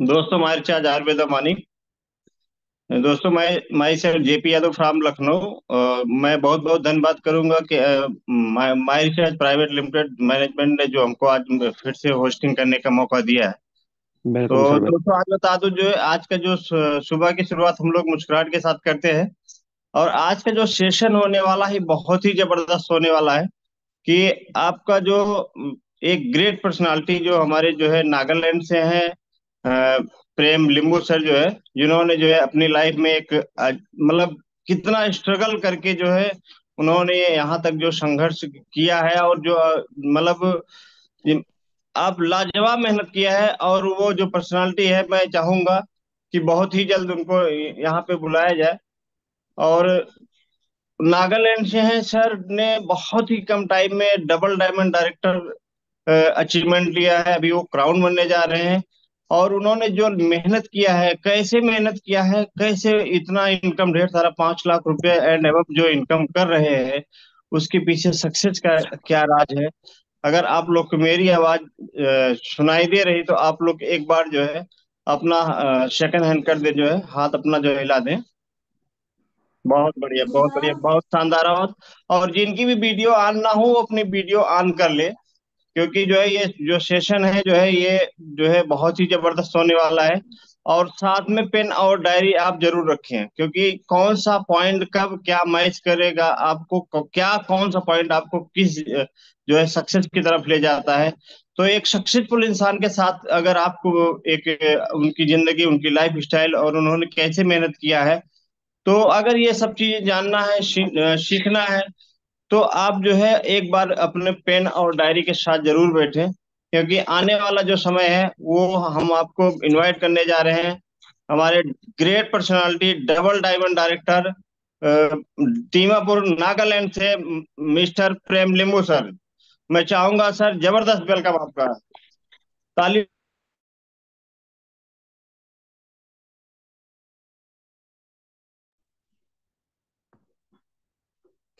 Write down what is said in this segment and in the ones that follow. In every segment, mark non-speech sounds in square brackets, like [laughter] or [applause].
दोस्तों हमारे चार्ज आयुर्वेदा मानी। दोस्तों मैं myself J P Yadav from Lucknow. मैं बहुत बहुत धन्यवाद करूँगा कि My Recharge private limited management ने जो हमको आज फिर से होस्टिंग करने का मौका दिया है। तो दोस्तों आज बता दूँ जो आज का जो सुबह की शुरुआत हम लोग मुस्कुराहट के साथ करते हैं और आज का जो सेशन होने वाला है बहुत ही ज़बरदस्त होने वाला है कि आपका जो एक ग्रेट पर्सनालिटी जो हमारे जो है नागालैंड से हैं प्रेम लिंबू सर जो है, जिन्होंने जो है अपनी लाइफ में एक मतलब कितना स्ट्रगल करके जो है, उन्होंने यहाँ तक जो संघर्ष किया है और जो मतलब आप लाजवाब मेहनत किया है और वो जो पर्सनालिटी है, मैं चाहूँगा कि बहुत ही जल्द उनको यहाँ पे बुलाया जाए। और नागालैंड से हैं सर ने बहुत ही कम टाइम में डबल डायमंड डायरेक्टर अचीवमेंट लिया है। अभी वो क्राउन बनने जा रहे हैं। और उन्होंने जो मेहनत किया है, कैसे मेहनत किया है, कैसे इतना इनकम ढेर सारा पाँच लाख रुपए एंड एबव जो इनकम कर रहे हैं, उसके पीछे सक्सेस का क्या राज है? अगर आप लोग को मेरी आवाज़ सुनाई दे रही तो आप लोग एक बार जो है अपना सेकंड हैंड कर दे जो है, हाथ अपना जो हिला दें। बहुत बढ़िया बहुत बढ़िया, बहुत शानदार और जिनकी भी वीडियो ऑन ना हो अपनी वीडियो ऑन कर ले। क्योंकि जो है ये, जो सेशन है, जो है ये, जो है बहुत ही ज़बरदस्त होने वाला है। और साथ में पेन और डायरी आप ज़रूर रखें, क्योंकि कौन सा पॉइंट कब क्या मैच करेगा, आपको क्या कौन सा पॉइंट आपको किस, जो है सक्सेस की तरफ़ ले जाता है। तो एक सक्सेसफुल इंसान के साथ अगर आपको एक, उनकी ज़िंदगी, उनकी लाइफ स्टाइल और उन्होंने कैसे मेहनत किया है तो अगर ये सब चीज़ें जानना है सीखना है तो आप जो है एक बार अपने पेन और डायरी के साथ ज़रूर बैठें, क्योंकि आने वाला जो समय है, वो हम आपको इनवाइट करने जा रहे हैं। हमारे great personality double diamond director Dimapur Nagaland से मिस्टर प्रेम लिंबू सर। मैं चाहूँगा, सर, ज़बरदस्त वेलकम आपका। ताली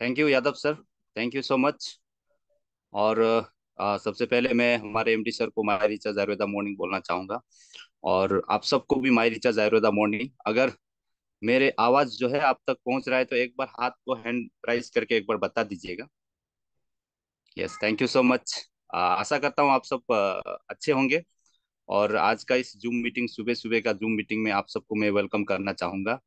thank you Yadav sir thank you so much और अ, सबसे पहले मैं हमारे एमडी सर को माय रिचार्ज आयुर्वेदा मॉर्निंग बोलना चाहूँगा। और आप सबको भी माय रिचार्ज आयुर्वेदा मॉर्निंग अगर मेरे आवाज़ जो है आप तक पहुँच रहा है तो एक बार हाथ को हैंड राइज करके एक बार बता दीजिएगा। Yes thank you so much आशा करता हूँ आप सब अच्छे होंगे। और आज का इस जूम मीटिंग सुबह सुबह का जूम मीटिंग में आप सबको मैं वेलकम करना चाहूँगा।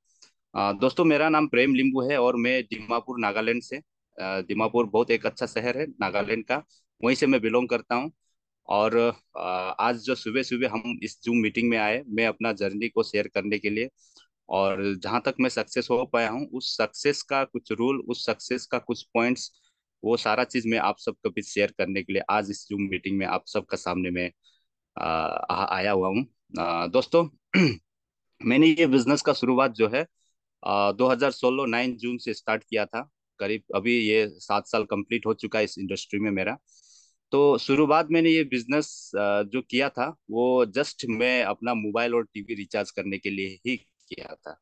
दोस्तों मेरा नाम प्रेम लिंबू है और मैं दिमापुर नागालैंड से। दिमापुर बहुत एक अच्छा शहर है नागालैंड का। वहीं से मैं बिलोंग करता हूँ और आज जो सुबह सुबह हम इस जूम मीटिंग में आए मैं अपना जर्नी को शेयर करने के लिए और जहाँ तक मैं सक्सेस हो पाया हूँ उस सक्सेस का कुछ रूल उस सक्सेस का कुछ पॉइंट्स वो सारा चीज़ मैं आप सबके बीच शेयर करने के लिए आज इस जूम मीटिंग में आप सबका सामने में आ, आया हुआ हूँ। दोस्तों [clears throat] मैंने ये बिज़नेस का शुरुआत जो है दो हज़ार सोलह नाइन जून से स्टार्ट किया था। करीब अभी ये सात साल कंप्लीट हो चुका है इस इंडस्ट्री में मेरा। तो शुरुआत मैंने ये बिज़नेस जो किया था, वो जस्ट मैं अपना मोबाइल और टीवी रिचार्ज करने के लिए ही किया था।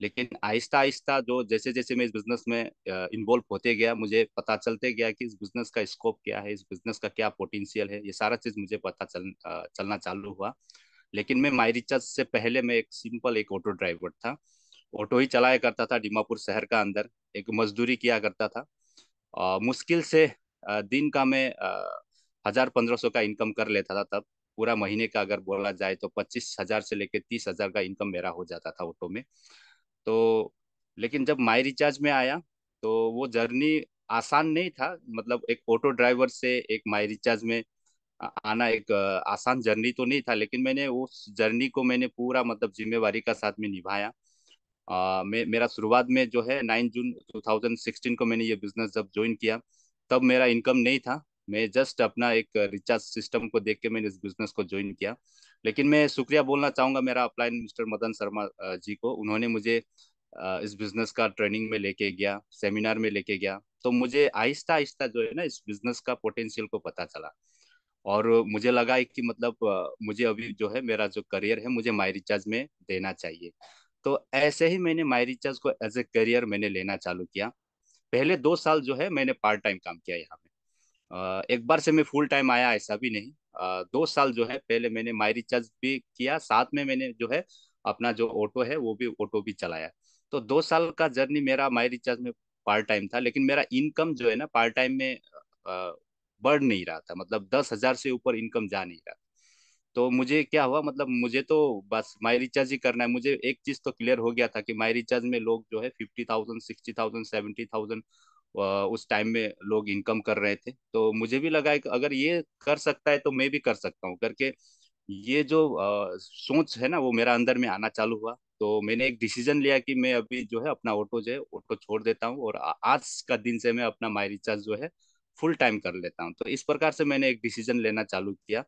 लेकिन आहिस्ता आहिस्ता जो जैसे जैसे मैं इस बिज़नेस में इन्वॉल्व होते गया, मुझे पता चलते गया कि इस बिज़नेस का स्कोप क्या है, इस बिज़नेस का क्या पोटेंशियल है, ये सारा चीज़ मुझे पता चल चलना चालू हुआ। लेकिन मैं माई रिचार्ज से पहले मैं एक सिंपल एक ऑटो ड्राइवर था। ऑटो ही चलाया करता था दीमापुर शहर का अंदर एक मजदूरी किया करता था। अ, मुश्किल से अ, दिन का मैं हज़ार पंद्रह सौ का इनकम कर लेता था तब। पूरा महीने का अगर बोला जाए तो पच्चीस हज़ार से लेकर तीस हज़ार का इनकम मेरा हो जाता था ऑटो में। तो लेकिन जब माई रिचार्ज में आया तो वो जर्नी आसान नहीं था। मतलब एक ऑटो ड्राइवर से एक माई रिचार्ज में आना एक आसान जर्नी तो नहीं था लेकिन मैंने उस जर्नी को मैंने पूरा मतलब जिम्मेवारी का साथ में निभाया। आ, मैं मेरा शुरुआत में जो है नाइन जून 2016 को मैंने ये बिज़नेस जब ज्वाइन किया तब मेरा इनकम नहीं था। मैं जस्ट अपना एक रिचार्ज सिस्टम को देख के मैंने इस बिज़नेस को ज्वाइन किया। लेकिन मैं शुक्रिया बोलना चाहूँगा मेरा अपलाइन मिस्टर मदन शर्मा जी को। उन्होंने मुझे इस बिज़नेस का ट्रेनिंग में लेके गया सेमिनार में लेके गया। तो मुझे आहिस्ता आहिस्ता जो है ना इस बिज़नेस का पोटेंशियल को पता चला। और मुझे लगा कि मतलब मुझे अभी जो है मेरा जो करियर है मुझे माई रिचार्ज में देना चाहिए। तो ऐसे ही मैंने माई रिचार्ज को एज ए करियर मैंने लेना चालू किया। पहले दो साल जो है मैंने पार्ट टाइम काम किया यहाँ पे। एक बार से मैं फुल टाइम आया ऐसा भी नहीं। दो साल जो है पहले मैंने माई रिचार्ज भी किया, साथ में मैंने जो है अपना जो ऑटो है वो भी ऑटो भी चलाया। तो दो साल का जर्नी मेरा माई रिचार्ज में पार्ट टाइम था, लेकिन मेरा इनकम जो है ना पार्ट टाइम में बढ़ नहीं रहा था। मतलब दस हज़ार से ऊपर इनकम जा नहीं रहा तो मुझे क्या हुआ मतलब मुझे तो बस माई रिचार्ज ही करना है। मुझे एक चीज़ तो क्लियर हो गया था कि माई रिचार्ज में लोग जो है fifty thousand sixty thousand seventy thousand उस टाइम में लोग इनकम कर रहे थे। तो मुझे भी लगा कि अगर ये कर सकता है तो मैं भी कर सकता हूँ। करके ये जो आ, सोच है ना वो मेरा अंदर में आना चालू हुआ। तो मैंने एक डिसीज़न लिया कि मैं अभी जो है अपना ऑटो जो है ऑटो छोड़ देता हूँ और आज का दिन से मैं अपना माई रिचार्ज जो है फुल टाइम कर लेता हूँ। तो इस प्रकार से मैंने एक डिसीज़न लेना चालू किया।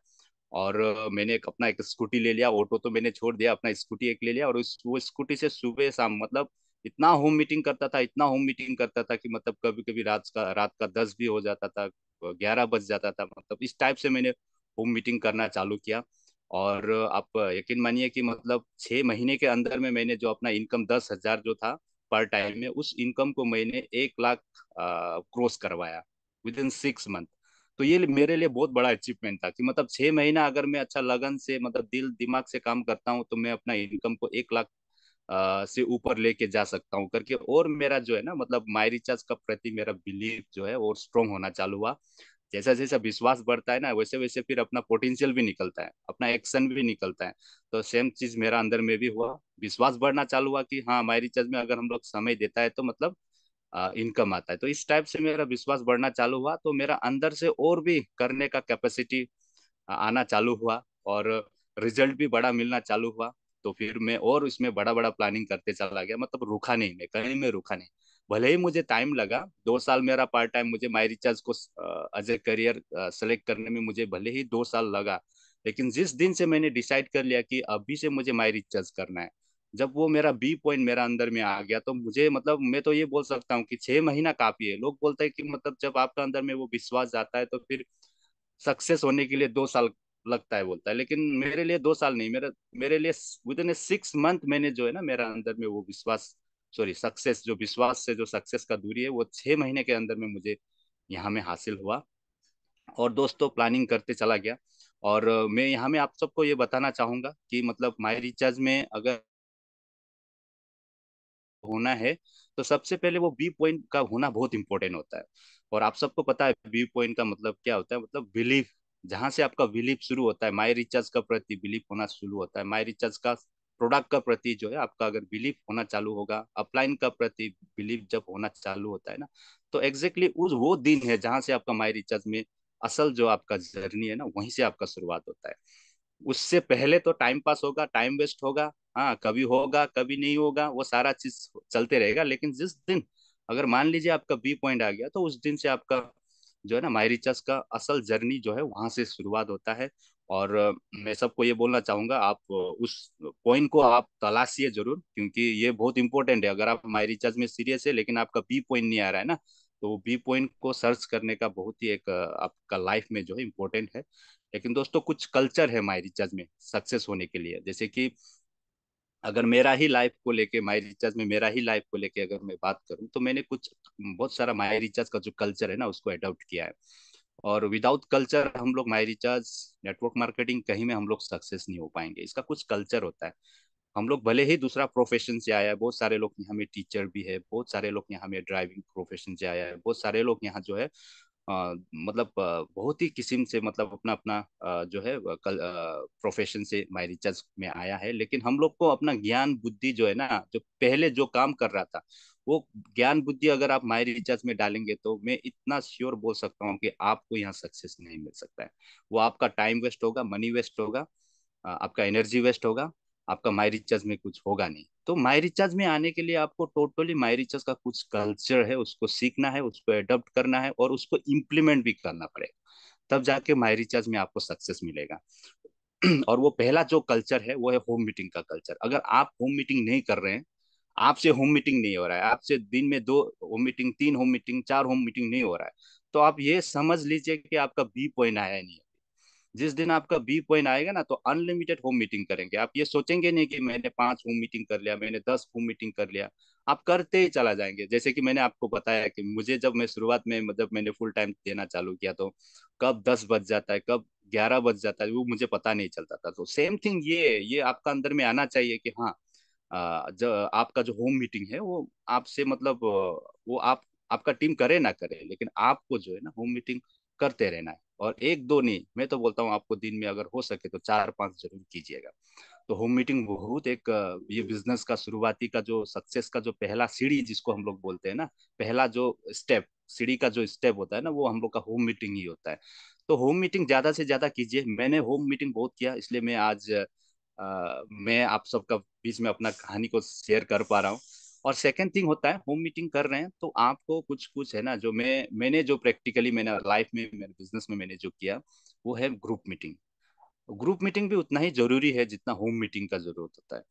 और मैंने एक अपना एक स्कूटी ले लिया, ऑटो तो मैंने छोड़ दिया, अपना स्कूटी एक ले लिया और उस, वो स्कूटी से सुबह शाम मतलब इतना होम मीटिंग करता था, इतना होम मीटिंग करता था कि मतलब कभी कभी रात का रात का दस भी हो जाता था ग्यारह बज जाता था मतलब इस टाइप से मैंने होम मीटिंग करना चालू किया। और आप यकीन मानिए कि मतलब छः महीने के अंदर में मैंने जो अपना इनकम दस हज़ार जो था पर टाइम में, उस इनकम को मैंने एक लाख क्रॉस करवाया विद इन सिक्स मंथ। तो ये मेरे लिए बहुत बड़ा अचीवमेंट था कि मतलब छह महीना अगर मैं अच्छा लगन से मतलब दिल दिमाग से काम करता हूँ तो मैं अपना इनकम को एक लाख से ऊपर लेके जा सकता हूँ करके। और मेरा जो है ना मतलब माई रिचार्ज का प्रति मेरा बिलीव जो है और स्ट्रॉन्ग होना चालू हुआ। जैसा जैसा विश्वास बढ़ता है ना, वैसे वैसे फिर अपना पोटेंशियल भी निकलता है, अपना एक्शन भी निकलता है। तो सेम चीज़ मेरा अंदर में भी हुआ। विश्वास बढ़ना चालू हुआ कि हाँ माई रिचार्ज में अगर हम लोग समय देता है तो मतलब इनकम आता है। तो इस टाइप से मेरा विश्वास बढ़ना चालू हुआ तो मेरा अंदर से और भी करने का कैपेसिटी आना चालू हुआ और रिज़ल्ट भी बड़ा मिलना चालू हुआ। तो फिर मैं और इसमें बड़ा बड़ा प्लानिंग करते चला गया मतलब रुका नहीं मैं, कहीं में रुका नहीं। भले ही मुझे टाइम लगा, दो साल मेरा पार्ट टाइम मुझे माई रिचार्ज को एज ए करियर सेलेक्ट करने में मुझे भले ही दो साल लगा, लेकिन जिस दिन से मैंने डिसाइड कर लिया कि अभी से मुझे माई रिचार्ज करना है जब वो मेरा बी पॉइंट मेरा अंदर में आ गया तो मुझे मतलब मैं तो ये बोल सकता हूँ कि छह महीना काफ़ी है। लोग बोलते हैं कि मतलब जब आपका अंदर में वो विश्वास जाता है तो फिर सक्सेस होने के लिए दो साल लगता है बोलता है। लेकिन मेरे लिए दो साल नहीं, मेरे मेरे लिए विद इन सिक्स मंथ मैंने जो है ना मेरा अंदर में वो विश्वास सॉरी सक्सेस जो विश्वास से जो सक्सेस का दूरी है, वो छह महीने के अंदर में मुझे यहाँ में हासिल हुआ। और दोस्तों प्लानिंग करते चला गया। और मैं यहाँ में आप सबको ये बताना चाहूँगा कि मतलब माई रिचार्ज में अगर होना है तो सबसे पहले वो बी पॉइंट का होना बहुत इंपॉर्टेंट होता है। और आप सबको पता है बी पॉइंट का मतलब क्या होता है? मतलब बिलीफ जहाँ से आपका बिलीफ शुरू होता है माई रिचार्ज का प्रति बिलीफ होना शुरू होता है। माई रिचार्ज का प्रोडक्ट का प्रति जो है, आपका अगर बिलीफ होना चालू होगा अपलाइन का प्रति बिलीफ जब होना चालू होता है ना तो एग्जैक्टली उस वो दिन है जहाँ से आपका माई रिचार्ज में असल जो आपका जर्नी है ना, वहीं से आपका शुरुआत होता है। उससे पहले तो टाइम पास होगा टाइम वेस्ट होगा हाँ कभी होगा, कभी नहीं होगा, वो सारा चीज़ चलते रहेगा। लेकिन जिस दिन, अगर मान लीजिए आपका बी पॉइंट आ गया तो उस दिन से आपका जो है ना माई का असल जर्नी जो है, वहाँ से शुरुआत होता है। और मैं सबको ये बोलना चाहूँगा, आप उस पॉइंट को आप तलाशिए ज़रूर, क्योंकि ये बहुत इंपॉर्टेंट है। अगर आप माई में सीरियस है, लेकिन आपका बी पॉइंट नहीं आ रहा है ना तो बी पॉइंट को सर्च करने का बहुत ही एक, आपका लाइफ में जो है इम्पोर्टेंट है। लेकिन दोस्तों, कुछ कल्चर है माई में सक्सेस होने के लिए। जैसे कि अगर मेरा ही लाइफ को लेके माई रिचार्ज में मेरा ही लाइफ को लेके अगर मैं बात करूँ तो मैंने कुछ बहुत सारा माई रिचार्ज का जो कल्चर है ना, उसको अडॉप्ट किया है। और विदाउट कल्चर हम लोग माई रिचार्ज नेटवर्क मार्केटिंग कहीं में हम लोग सक्सेस नहीं हो पाएँगे। इसका कुछ कल्चर होता है। हम लोग भले ही दूसरा प्रोफेशन से आया है बहुत सारे लोग यहाँ में टीचर भी है, बहुत सारे लोग यहाँ में ड्राइविंग प्रोफेशन से आया है, बहुत सारे लोग यहाँ जो है मतलब बहुत ही किस्म से मतलब अपना अपना जो है कल प्रोफेशन से माई रिचार्ज में आया है। लेकिन हम लोग को अपना ज्ञान, बुद्धि जो है ना, जो पहले जो काम कर रहा था, वो ज्ञान, बुद्धि अगर आप माई रिचार्ज में डालेंगे तो मैं इतना श्योर बोल सकता हूँ कि आपको यहाँ सक्सेस नहीं मिल सकता है। वो आपका टाइम वेस्ट होगा मनी वेस्ट होगा आपका एनर्जी वेस्ट होगा आपका माई रिचार्ज में कुछ होगा नहीं। तो माई रिचार्ज में आने के लिए आपको टोटली माई रिचार्ज का कुछ कल्चर है, उसको सीखना है, उसको एडॉप्ट करना है और उसको इम्प्लीमेंट भी करना पड़ेगा। तब जाके माई रिचार्ज में आपको सक्सेस मिलेगा। [clears throat] और वो पहला जो कल्चर है, वो है होम मीटिंग का कल्चर अगर आप होम मीटिंग नहीं कर रहे हैं, आपसे होम मीटिंग नहीं हो रहा है, आपसे दिन में दो होम मीटिंग तीन होम मीटिंग चार होम मीटिंग नहीं हो रहा है तो आप ये समझ लीजिए कि आपका बी पॉइंट आया नहीं है। जिस दिन आपका बी पॉइंट आएगा ना तो अनलिमिटेड होम मीटिंग करेंगे। आप ये सोचेंगे नहीं कि मैंने पाँच होम मीटिंग कर लिया, मैंने दस होम मीटिंग कर लिया। आप करते ही चला जाएँगे। जैसे कि मैंने आपको बताया कि मुझे जब मैं शुरुआत में, जब मैंने फुल टाइम देना चालू किया तो कब दस बज जाता है, कब ग्यारह बज जाता है, वो मुझे पता नहीं चलता था। तो सेम थिंग ये ये आपका अंदर में आना चाहिए कि हाँ जो, आपका जो होम मीटिंग है, वो आपसे मतलब वो आप, आपका टीम करे ना करे, लेकिन आपको जो है ना होम मीटिंग करते रहना है। और एक दो नहीं मैं तो बोलता हूँ आपको दिन में अगर हो सके तो चार पाँच ज़रूर कीजिएगा। तो होम मीटिंग बहुत एक ये बिज़नेस का शुरुआती का जो सक्सेस का जो पहला सीढ़ी जिसको हम लोग बोलते हैं ना पहला जो स्टेप सीढ़ी का जो स्टेप होता है ना वो हम लोग का होम मीटिंग ही होता है। तो होम मीटिंग ज़्यादा से ज़्यादा कीजिए। मैंने होम मीटिंग बहुत किया इसलिए मैं आज आ, मैं आप सबका बीच में अपना कहानी को शेयर कर पा रहा हूँ। और सेकेंड थिंग होता है होम मीटिंग कर रहे हैं तो आपको कुछ कुछ है ना, जो मैं, मैंने जो प्रैक्टिकली मैंने लाइफ में, मेरे बिज़नेस में मैंने जो किया, वो है ग्रुप मीटिंग ग्रुप मीटिंग भी उतना ही ज़रूरी है जितना होम मीटिंग का ज़रूरत होता है.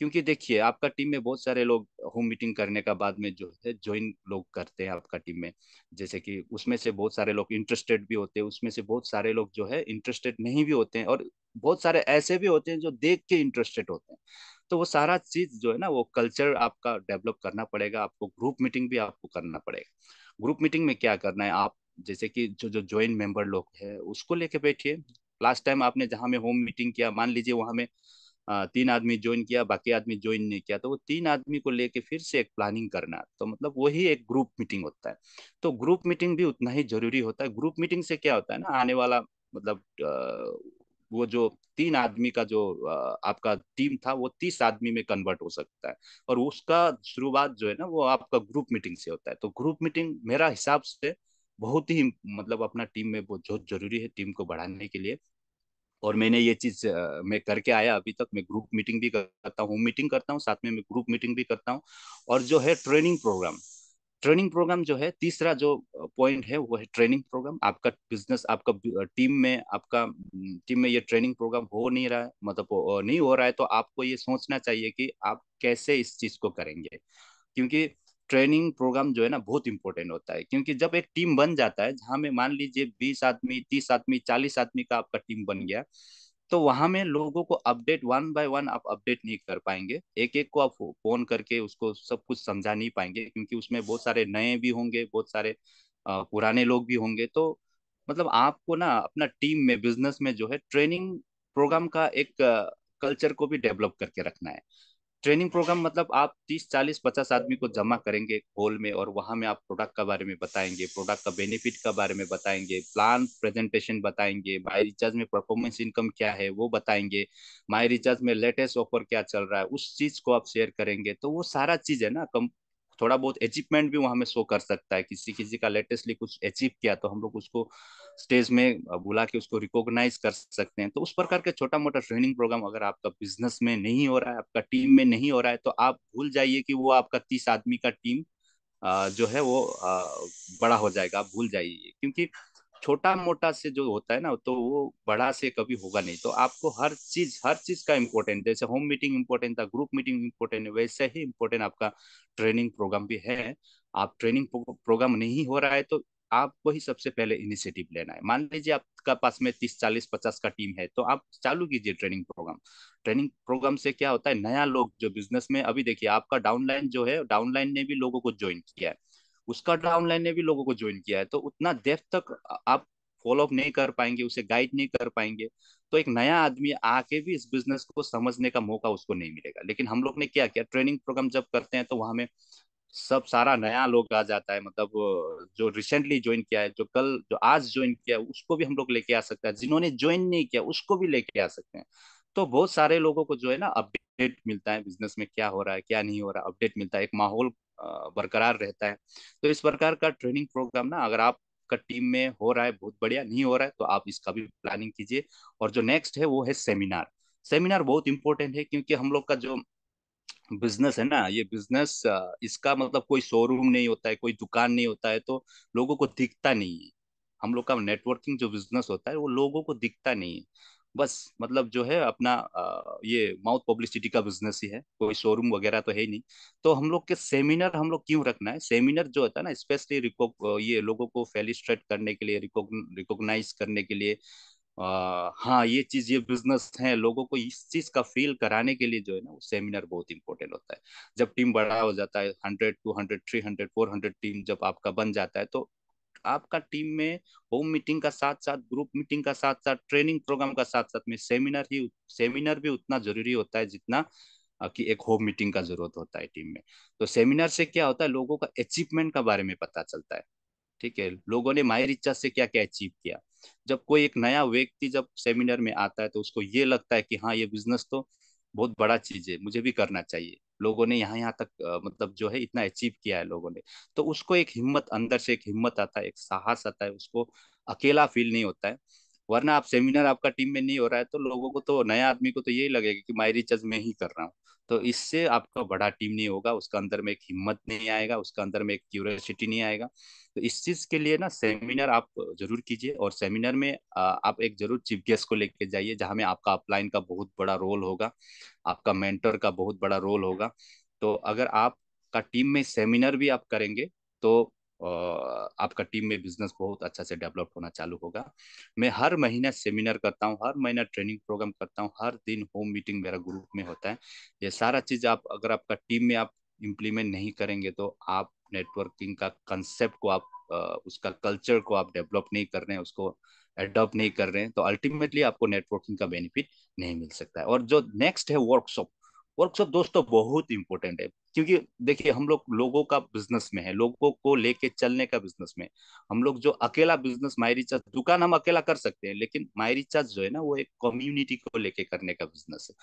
क्योंकि देखिए, आपका टीम में बहुत सारे लोग होम मीटिंग करने का बाद में जो है ज्वाइन लोग करते हैं आपका टीम में। जैसे कि उसमें से बहुत सारे लोग इंटरेस्टेड भी होते हैं, उसमें से बहुत सारे लोग जो है इंटरेस्टेड नहीं भी होते हैं और बहुत सारे ऐसे भी होते हैं जो देख के इंटरेस्टेड होते हैं। तो वो सारा चीज़ जो है ना, वो कल्चर आपका डेवलप करना पड़ेगा, आपको ग्रुप मीटिंग भी आपको करना पड़ेगा। ग्रुप मीटिंग में क्या करना है? आप जैसे कि जो जो ज्वाइन मेंबर लोग है, उसको लेके बैठिए। लास्ट टाइम आपने जहाँ में होम मीटिंग किया, मान लीजिए वहाँ में तीन आदमी ज्वाइन किया, बाकी आदमी ज्वाइन नहीं किया तो वो तीन आदमी को लेके फिर से एक प्लानिंग करना तो मतलब वही एक ग्रुप मीटिंग होता है। तो ग्रुप मीटिंग भी उतना ही ज़रूरी होता है। ग्रुप मीटिंग से क्या होता है ना, आने वाला मतलब वो जो तीन आदमी का जो आपका टीम था, वो तीस आदमी में कन्वर्ट हो सकता है। और उसका शुरुआत जो है ना, वो आपका ग्रुप मीटिंग से होता है। तो ग्रुप मीटिंग मेरा हिसाब से बहुत ही मतलब अपना टीम में बहुत ज़रूरी है टीम को बढ़ाने के लिए और मैंने ये चीज़ मैं करके आया अभी तक। मैं ग्रुप मीटिंग भी करता हूँ मीटिंग करता हूँ, साथ में मैं ग्रुप मीटिंग भी करता हूँ। और जो है ट्रेनिंग प्रोग्राम ट्रेनिंग प्रोग्राम जो है, तीसरा जो पॉइंट है वो है ट्रेनिंग प्रोग्राम आपका बिज़नेस आपका टीम में, आपका टीम में ये ट्रेनिंग प्रोग्राम हो नहीं रहा है मतलब नहीं हो रहा है तो आपको ये सोचना चाहिए कि आप कैसे इस चीज़ को करेंगे। क्योंकि ट्रेनिंग प्रोग्राम जो है ना, बहुत इंपॉर्टेंट होता है। क्योंकि जब एक टीम बन जाता है, जहाँ में मान लीजिए बीस आदमी, तीस आदमी, चालीस आदमी का आपका टीम बन गया तो वहाँ में लोगों को अपडेट वन बाय वन आप अपडेट नहीं कर पाएँगे। एक एक को आप फ़ोन करके उसको सब कुछ समझा नहीं पाएँगे, क्योंकि उसमें बहुत सारे नए भी होंगे, बहुत सारे पुराने लोग भी होंगे। तो मतलब आपको ना, अपना टीम में बिज़नेस में जो है ट्रेनिंग प्रोग्राम का एक कल्चर को भी डेवलप करके रखना है। ट्रेनिंग प्रोग्राम मतलब आप तीस, चालीस, पचास आदमी को जमा करेंगे हॉल में और वहाँ में आप प्रोडक्ट के बारे में बताएँगे, प्रोडक्ट का बेनिफिट का बारे में बताएँगे, प्लान प्रेजेंटेशन बताएँगे माई रिचार्ज में परफॉर्मेंस इनकम क्या है वो बताएँगे माई रिचार्ज में लेटेस्ट ऑफ़र क्या चल रहा है, उस चीज़ को आप शेयर करेंगे तो वो सारा चीज़ है ना, कम थोड़ा बहुत अचीवमेंट भी वहाँ में शो कर सकता है। किसी किसी का लेटेस्टली कुछ अचीव किया तो हम लोग उसको स्टेज में बुला के उसको रिकॉग्नाइज कर सकते हैं। तो उस प्रकार के छोटा मोटा ट्रेनिंग प्रोग्राम अगर आपका बिज़नेस में नहीं हो रहा है, आपका टीम में नहीं हो रहा है तो आप भूल जाइए कि वो आपका तीस आदमी का टीम जो है वो बड़ा हो जाएगा। आप भूल जाइए। क्योंकि छोटा मोटा से जो होता है ना तो वो बड़ा से कभी होगा नहीं। तो आपको हर चीज़ हर चीज़ का इम्पोर्टेंट, जैसे होम मीटिंग इम्पोर्टेंट था, ग्रुप मीटिंग इम्पोर्टेंट है, वैसे ही इम्पोर्टेंट आपका ट्रेनिंग प्रोग्राम भी है। आप ट्रेनिंग प्रोग्राम नहीं हो रहा है तो आपको ही सबसे पहले इनिशिएटिव लेना है। मान लीजिए आपका पास में तीस, चालीस, पचास का टीम है तो आप चालू कीजिए ट्रेनिंग प्रोग्राम। ट्रेनिंग प्रोग्राम से क्या होता है, नया लोग जो बिज़नेस में, अभी देखिए आपका डाउनलाइन जो है, डाउनलाइन ने भी लोगों को ज्वाइन किया है। उसका डाउनलाइन ने भी लोगों को ज्वाइन किया है। तो उतना डेप्थ तक आप फॉलो अप नहीं कर पाएँगे, उसे गाइड नहीं कर पाएँगे तो एक नया आदमी आके भी इस बिज़नेस को समझने का मौका उसको नहीं मिलेगा। लेकिन हम लोग ने क्या किया ट्रेनिंग प्रोग्राम जब करते हैं तो वहाँ में सब सारा नया लोग आ जाता है। मतलब जो रिसेंटली ज्वाइन किया है, जो कल, जो आज ज्वाइन किया है, उसको भी हम लोग लेके आ सकते हैं। जिन्होंने ज्वाइन नहीं किया, उसको भी लेके आ सकते हैं। तो बहुत सारे लोगों को जो है ना अपडेट मिलता है बिज़नेस में क्या हो रहा है, क्या नहीं हो रहा अपडेट मिलता है। एक माहौल बरकरार रहता है। तो इस प्रकार का ट्रेनिंग प्रोग्राम ना अगर आप का टीम में हो रहा है, बहुत बढ़िया नहीं हो रहा है तो आप इसका भी प्लानिंग कीजिए। और जो नेक्स्ट है वो है सेमिनार। सेमिनार बहुत इंपॉर्टेंट है क्योंकि हम लोग का जो बिज़नेस है ना, ये बिज़नेस इसका मतलब कोई शोरूम नहीं होता है, कोई दुकान नहीं होता है तो लोगों को दिखता नहीं है। हम लोग का नेटवर्किंग जो बिज़नेस होता है, वो लोगों को दिखता नहीं है। बस मतलब जो है अपना ये माउथ पब्लिसिटी का बिज़नेस ही है कोई शोरूम वगैरह तो है ही नहीं। तो हम लोग के सेमिनार हम लोग क्यों रखना है? सेमिनार जो होता है ना स्पेशली ये लोगों को फेलिस्ट्रेट करने के लिए रिकॉग्नाइज करने के लिए आ, हाँ ये चीज़ ये बिज़नेस है लोगों को इस चीज़ का फील कराने के लिए जो है ना वो सेमिनार बहुत इंपॉर्टेंट होता है। जब टीम बड़ा हो जाता है hundred two hundred three hundred four hundred team जब आपका बन जाता है तो आपका टीम में होम मीटिंग का साथ साथ ग्रुप मीटिंग का साथ साथ ट्रेनिंग प्रोग्राम का साथ साथ में सेमिनार ही सेमिनार भी उतना ज़रूरी होता है जितना कि एक होम मीटिंग का ज़रूरत होता है टीम में। तो सेमिनार से क्या होता है, लोगों का अचीवमेंट का बारे में पता चलता है। ठीक है? लोगों ने माई रिचार्ज से क्या क्या अचीव किया? जब कोई एक नया व्यक्ति जब सेमिनार में आता है तो उसको ये लगता है कि हाँ ये बिज़नेस तो बहुत बड़ा चीज़ है, मुझे भी करना चाहिए। लोगों ने यहाँ यहाँ तक मतलब जो है इतना अचीव किया है लोगों ने। तो उसको एक हिम्मत, अंदर से एक हिम्मत आता है, एक साहस आता है, उसको अकेला फील नहीं होता है। वरना आप सेमिनार आपका टीम में नहीं हो रहा है तो लोगों को तो नया आदमी को तो यही लगेगा कि माई रिचर्ज में ही कर रहा हूँ। तो इससे आपका बड़ा टीम नहीं होगा, उसका अंदर में एक हिम्मत नहीं आएगा, उसका अंदर में एक क्यूरियोसिटी नहीं आएगा। तो इस चीज़ के लिए ना सेमिनार आप ज़रूर कीजिए और सेमिनार में आप एक ज़रूर चीफ गेस्ट को लेके जाइए, जहाँ में आपका अपलाइन का बहुत बड़ा रोल होगा, आपका मेंटर का बहुत बड़ा रोल होगा। तो अगर आपका टीम में सेमिनार भी आप करेंगे तो आपका टीम में बिज़नेस बहुत अच्छा से डेवलप होना चालू होगा। मैं हर महीने सेमिनार करता हूँ, हर महीना ट्रेनिंग प्रोग्राम करता हूँ, हर दिन होम मीटिंग मेरा ग्रुप में होता है। ये सारा चीज़ आप, अगर आपका टीम में आप इम्प्लीमेंट नहीं करेंगे तो आप नेटवर्किंग का कंसेप्ट को आप उसका कल्चर को आप डेवलप नहीं कर रहे हैं, उसको एडॉप्ट नहीं कर रहे हैं तो अल्टीमेटली आपको नेटवर्किंग का बेनिफिट नहीं मिल सकता है। और जो नेक्स्ट है वर्कशॉप वर्कशॉप दोस्तों बहुत इंपॉर्टेंट है। क्योंकि देखिए, हम लोग लोगों का बिज़नेस में है, लोगों को लेके चलने का बिज़नेस में हम लोग जो अकेला बिज़नेस माई रिचार्ज दुकान हम अकेला कर सकते हैं, लेकिन माई रिचार्ज जो है ना, वो एक कम्युनिटी को लेके करने का बिज़नेस है।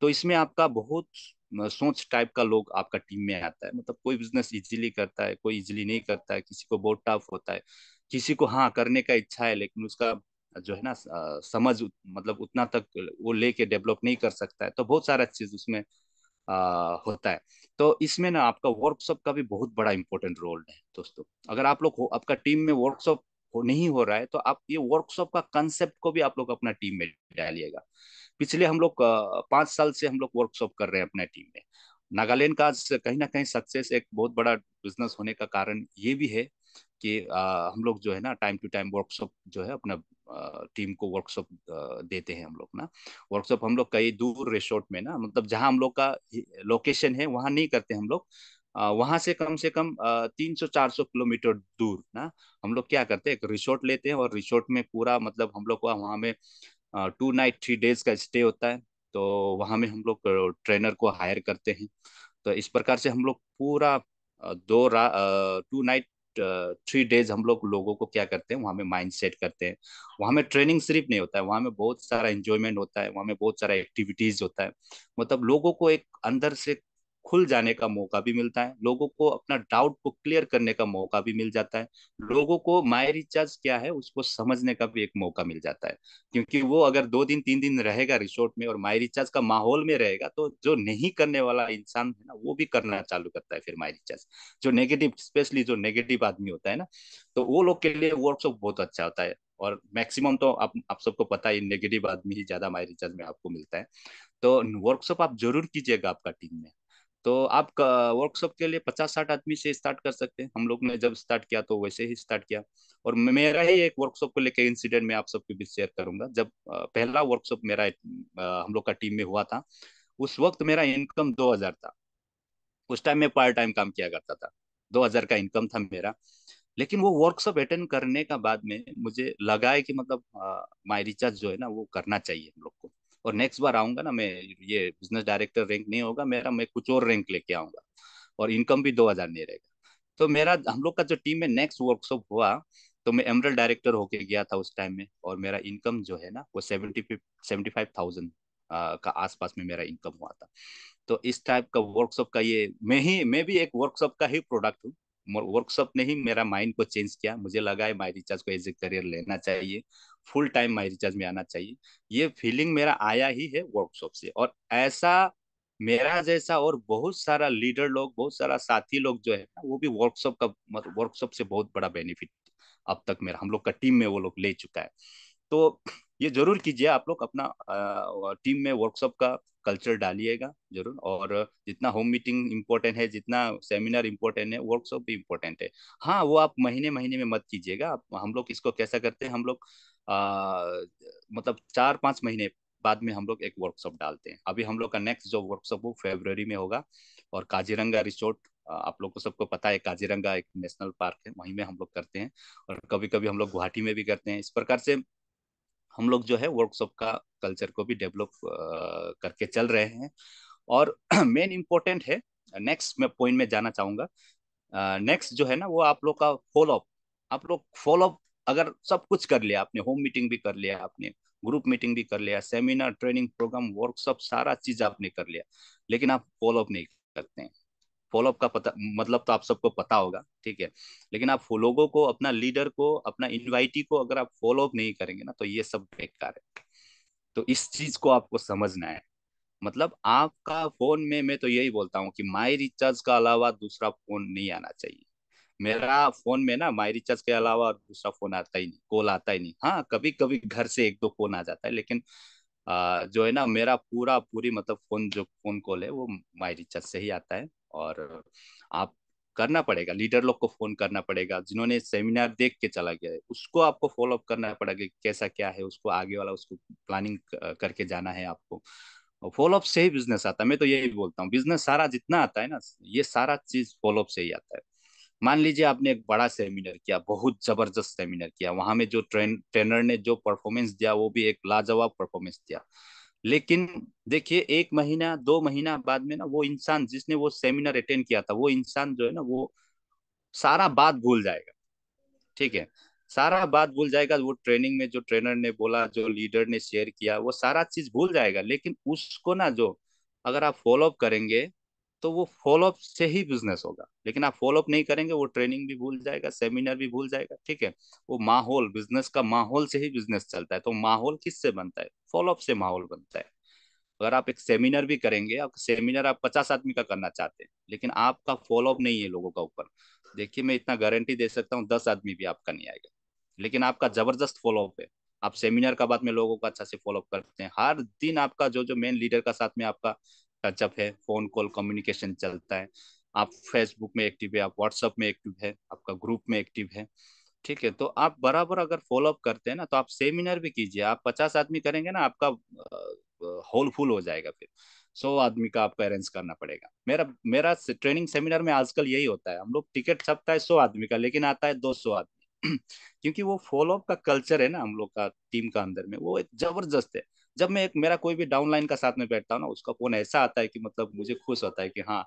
तो इसमें आपका बहुत सोच टाइप का लोग आपका टीम में आता है। मतलब कोई बिज़नेस इजीली करता है, कोई इजीली नहीं करता है, किसी को बहुत टफ होता है, किसी को हाँ करने का इच्छा है, लेकिन उसका जो है ना समझ मतलब उतना तक वो लेके डेवलप नहीं कर सकता है। तो बहुत सारा चीज़ उसमें होता है। तो इसमें ना आपका वर्कशॉप का भी बहुत बड़ा इंपॉर्टेंट रोल है दोस्तों। अगर आप लोग आपका टीम में वर्कशॉप नहीं हो रहा है तो आप ये वर्कशॉप का कंसेप्ट को भी आप लोग अपना टीम में डालिएगा। पिछले हम लोग पाँच साल से हम लोग वर्कशॉप कर रहे हैं अपने टीम में। नागालैंड का कहीं ना कहीं सक्सेस एक बहुत बड़ा बिज़नेस होने का कारण ये भी है कि हम लोग जो है ना टाइम टू टाइम वर्कशॉप जो है, अपना टीम को वर्कशॉप देते हैं हम लोग ना। वर्कशॉप हम लोग कई दूर रिसोर्ट में ना मतलब जहाँ हम लोग का लोकेशन है, वहाँ नहीं करते हम लोग। वहाँ से कम से कम तीन सौ, चार सौ किलोमीटर दूर ना, हम लोग क्या करते हैं, एक रिसोर्ट लेते हैं और रिसोर्ट में पूरा मतलब हम लोग का वहाँ में टू नाइट थ्री डेज़ का स्टे होता है। तो वहाँ में हम लोग ट्रेनर को हायर करते हैं। तो इस प्रकार से हम लोग पूरा दो टू नाइट थ्री डेज़ हम लोग लोगों को क्या करते हैं, वहाँ में माइंड सेट करते हैं। वहाँ में ट्रेनिंग सिर्फ़ नहीं होता है, वहाँ में बहुत सारा एंजॉयमेंट होता है, वहाँ में बहुत सारा एक्टिविटीज़ होता है। मतलब लोगों को एक अंदर से खुल जाने का मौका भी मिलता है, लोगों को अपना डाउट को क्लियर करने का मौका भी मिल जाता है, लोगों को माई रिचार्ज क्या है उसको समझने का भी एक मौका मिल जाता है, क्योंकि वो अगर दो दिन, तीन दिन रहेगा रिसोर्ट में और माई रिचार्ज का माहौल में रहेगा तो जो नहीं करने वाला इंसान है ना, वो भी करना चालू करता है फिर माई रिचार्ज जो नेगेटिव स्पेशली जो नेगेटिव आदमी होता है ना तो वो लोग के लिए वर्कशॉप बहुत अच्छा होता है और मैक्सिमम तो आप आप सबको पता है नेगेटिव आदमी ही ज़्यादा माई रिचार्ज में आपको मिलता है तो वर्कशॉप आप ज़रूर कीजिएगा आपका टीम में। तो आप वर्कशॉप के लिए पचास साठ आदमी से स्टार्ट कर सकते हैं। हम लोग ने जब स्टार्ट किया तो वैसे ही स्टार्ट किया। और मेरा ही एक वर्कशॉप को लेकर इंसिडेंट में आप सबके बीच शेयर करूँगा। जब पहला वर्कशॉप मेरा हम लोग का टीम में हुआ था, उस वक्त मेरा इनकम दो हज़ार था। उस टाइम में पार्ट टाइम काम किया करता था। दो हज़ार का इनकम था मेरा। लेकिन वो वर्कशॉप अटेंड करने का बाद में मुझे लगा है कि मतलब माई रिचार्ज जो है ना, वो करना चाहिए हम लोग को। और नेक्स्ट बार आऊँगा ना, मैं ये बिज़नेस डायरेक्टर रैंक नहीं होगा, मेरा, मैं कुछ और रैंक लेके आऊँगा और इनकम भी दो हज़ार नहीं रहेगा। तो मेरा, हम लोग का जो टीम में नेक्स्ट वर्कशॉप हुआ तो मैं एमरल डायरेक्टर होके गया था उस टाइम में और मेरा इनकम जो है ना, वो सेवेंटी सेवेंटी फाइव थाउज़ेंड का आसपास में मेरा इनकम हुआ था। तो इस टाइप का वर्कशॉप का ये, मैं ही, मैं भी एक वर्कशॉप का ही प्रोडक्ट हूँ। वर्कशॉप ने ही मेरा माइंड को चेंज किया। मुझे लगा है माई रिचार्ज को एज ए करियर लेना चाहिए। फुल टाइम माई रिचार्ज में आना चाहिए। ये फीलिंग मेरा आया ही है वर्कशॉप से और ऐसा मेरा जैसा और बहुत सारा लीडर लोग, बहुत सारा साथी लोग जो है वो भी वर्कशॉप का मतलब वर्कशॉप से बहुत बड़ा बेनिफिट अब तक मेरा, हम लोग का टीम में वो लोग ले चुका है। तो ये ज़रूर कीजिए, आप लोग अपना टीम में वर्कशॉप का कल्चर डालिएगा ज़रूर और जितना होम मीटिंग इम्पोर्टेंट है, जितना सेमिनार इम्पोर्टेंट है वर्कशॉप भी इम्पोर्टेंट है। हाँ वो आप महीने महीने में मत कीजिएगा, आप, हम लोग इसको कैसा करते हैं, हम लोग मतलब चार पाँच महीने बाद में हम लोग एक वर्कशॉप डालते हैं। अभी हम लोग का नेक्स्ट जो वर्कशॉप वो फेब्रवरी में होगा और काजीरंगा रिसोर्ट आप लोग को सबको पता है, काजीरंगा एक नेशनल पार्क है, वहीं में हम लोग करते हैं और कभी कभी हम लोग गुवाहाटी में भी करते हैं। इस प्रकार से हम लोग जो है वर्कशॉप का कल्चर को भी डेवलप करके चल रहे हैं और [clears throat] मेन इम्पोर्टेंट है नेक्स्ट मैं पॉइंट में जाना चाहूँगा। नेक्स्ट जो है ना वो आप लोग का फॉलोअप आप लोग फॉलोअप अगर सब कुछ कर लिया आपने होम मीटिंग भी कर लिया आपने ग्रुप मीटिंग भी कर लिया सेमिनार ट्रेनिंग प्रोग्राम वर्कशॉप सारा चीज़ आपने कर लिया, लेकिन आप फॉलोअप नहीं करते हैं। फॉलोअप का पता मतलब तो आप सबको पता होगा, ठीक है? लेकिन आप लोगों को, अपना लीडर को, अपना इन्वाइटी को अगर आप फॉलोअप नहीं करेंगे ना तो ये सब बेकार है। तो इस चीज़ को आपको समझना है। मतलब आपका फ़ोन में, मैं तो यही बोलता हूँ कि माई रिचार्ज का अलावा दूसरा फ़ोन नहीं आना चाहिए। मेरा फ़ोन में ना माई रिचार्ज के अलावा और दूसरा फ़ोन आता ही नहीं कॉल आता ही नहीं। हाँ कभी कभी घर से एक दो फ़ोन आ जाता है लेकिन आ, जो है ना मेरा पूरा पूरी मतलब फ़ोन जो फ़ोन कॉल है वो माई रिचार्ज से ही आता है। और आप करना पड़ेगा लीडर लोग को फ़ोन करना पड़ेगा जिन्होंने सेमिनार देख के चला गया है उसको आपको फॉलो अप करना पड़ेगा कैसा क्या है उसको आगे वाला उसको प्लानिंग करके जाना है आपको। फॉलोअप से ही बिज़नेस आता है। मैं तो यही बोलता हूँ बिज़नेस सारा जितना आता है ना ये सारा चीज़ फॉलोअप से ही आता है। मान लीजिए आपने एक बड़ा सेमिनार किया, बहुत ज़बरदस्त सेमिनार किया, वहाँ में जो ट्रेन ट्रेनर ने जो परफॉर्मेंस दिया, वो भी एक लाजवाब परफॉर्मेंस दिया। लेकिन देखिए, एक महीना, दो महीना बाद में ना वो इंसान जिसने वो सेमिनार अटेंड किया था, वो इंसान जो है ना, वो सारा बात भूल जाएगा। ठीक है? सारा बात भूल जाएगा, वो ट्रेनिंग में जो ट्रेनर ने बोला, जो लीडर ने शेयर किया, वो सारा चीज़ भूल जाएगा। लेकिन उसको ना जो अगर आप फॉलोअप करेंगे तो वो फॉलोअप से ही बिज़नेस होगा। लेकिन आप फॉलोअप नहीं करेंगे, वो ट्रेनिंग भी भूल जाएगा सेमिनार भी भूल जाएगा, ठीक है? वो माहौल बिज़नेस का माहौल से ही बिज़नेस चलता है। तो माहौल किससे बनता है? फॉलोअप से माहौल बनता है। अगर आप एक सेमिनार भी करेंगे, आप सेमिनार आप पचास आदमी का करना चाहते हैं, लेकिन आपका फॉलोअप नहीं है लोगों का ऊपर। देखिए, मैं इतना गारंटी दे सकता हूँ, दस आदमी भी आपका नहीं आएगा। लेकिन आपका ज़बरदस्त फॉलोअप है। आप सेमिनार का बाद में लोगों को अच्छा से फॉलोअप करते हैं। हर दिन आपका जो जो मेन लीडर का साथ में आपका टचअप है, फ़ोन कॉल कम्युनिकेशन चलता है। आप फेसबुक में एक्टिव है, आप व्हाट्सअप में एक्टिव है, आपका ग्रुप में एक्टिव है, ठीक है? तो आप बराबर अगर फॉलोअप करते हैं ना तो आप सेमिनार भी कीजिए। आप पचास आदमी करेंगे ना, आपका होल फुल हो जाएगा फिर। सौ आदमी का आपको अरेंज करना पड़ेगा। मेरा मेरा ट्रेनिंग सेमिनार में आजकल यही होता है। हम लोग टिकट छपता है सौ आदमी का, लेकिन आता है दो सौ आदमी। [clears throat] क्योंकि वो फॉलोअप का कल्चर है ना, हम लोग का टीम का अंदर में, वो ज़बरदस्त है। जब मैं एक मेरा कोई भी डाउनलाइन का साथ में बैठता हूँ ना उसका फ़ोन ऐसा आता है कि मतलब मुझे खुश होता है कि हाँ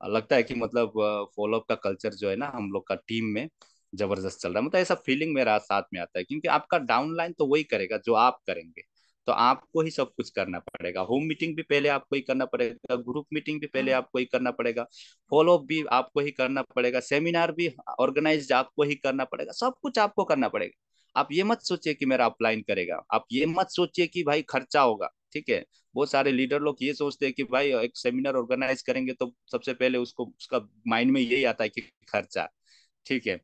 लगता है कि मतलब फॉलोअप का कल्चर जो है ना हम लोग का टीम में ज़बरदस्त चल रहा है। मतलब ऐसा फीलिंग मेरा साथ में आता है क्योंकि आपका डाउनलाइन तो वही करेगा जो आप करेंगे। तो आपको ही सब कुछ करना पड़ेगा। होम मीटिंग भी पहले आपको ही करना पड़ेगा ग्रुप मीटिंग भी पहले आपको ही करना पड़ेगा फॉलोअप भी आपको ही करना पड़ेगा सेमिनार भी ऑर्गेनाइज आपको ही करना पड़ेगा सब कुछ आपको करना पड़ेगा। आप ये मत सोचिए कि मेरा अपलाइन करेगा। आप ये मत सोचिए कि भाई खर्चा होगा, ठीक है? बहुत सारे लीडर लोग ये सोचते हैं कि भाई एक सेमिनार ऑर्गेनाइज करेंगे तो सबसे पहले उसको, उसका माइंड में यही आता है कि खर्चा, ठीक है?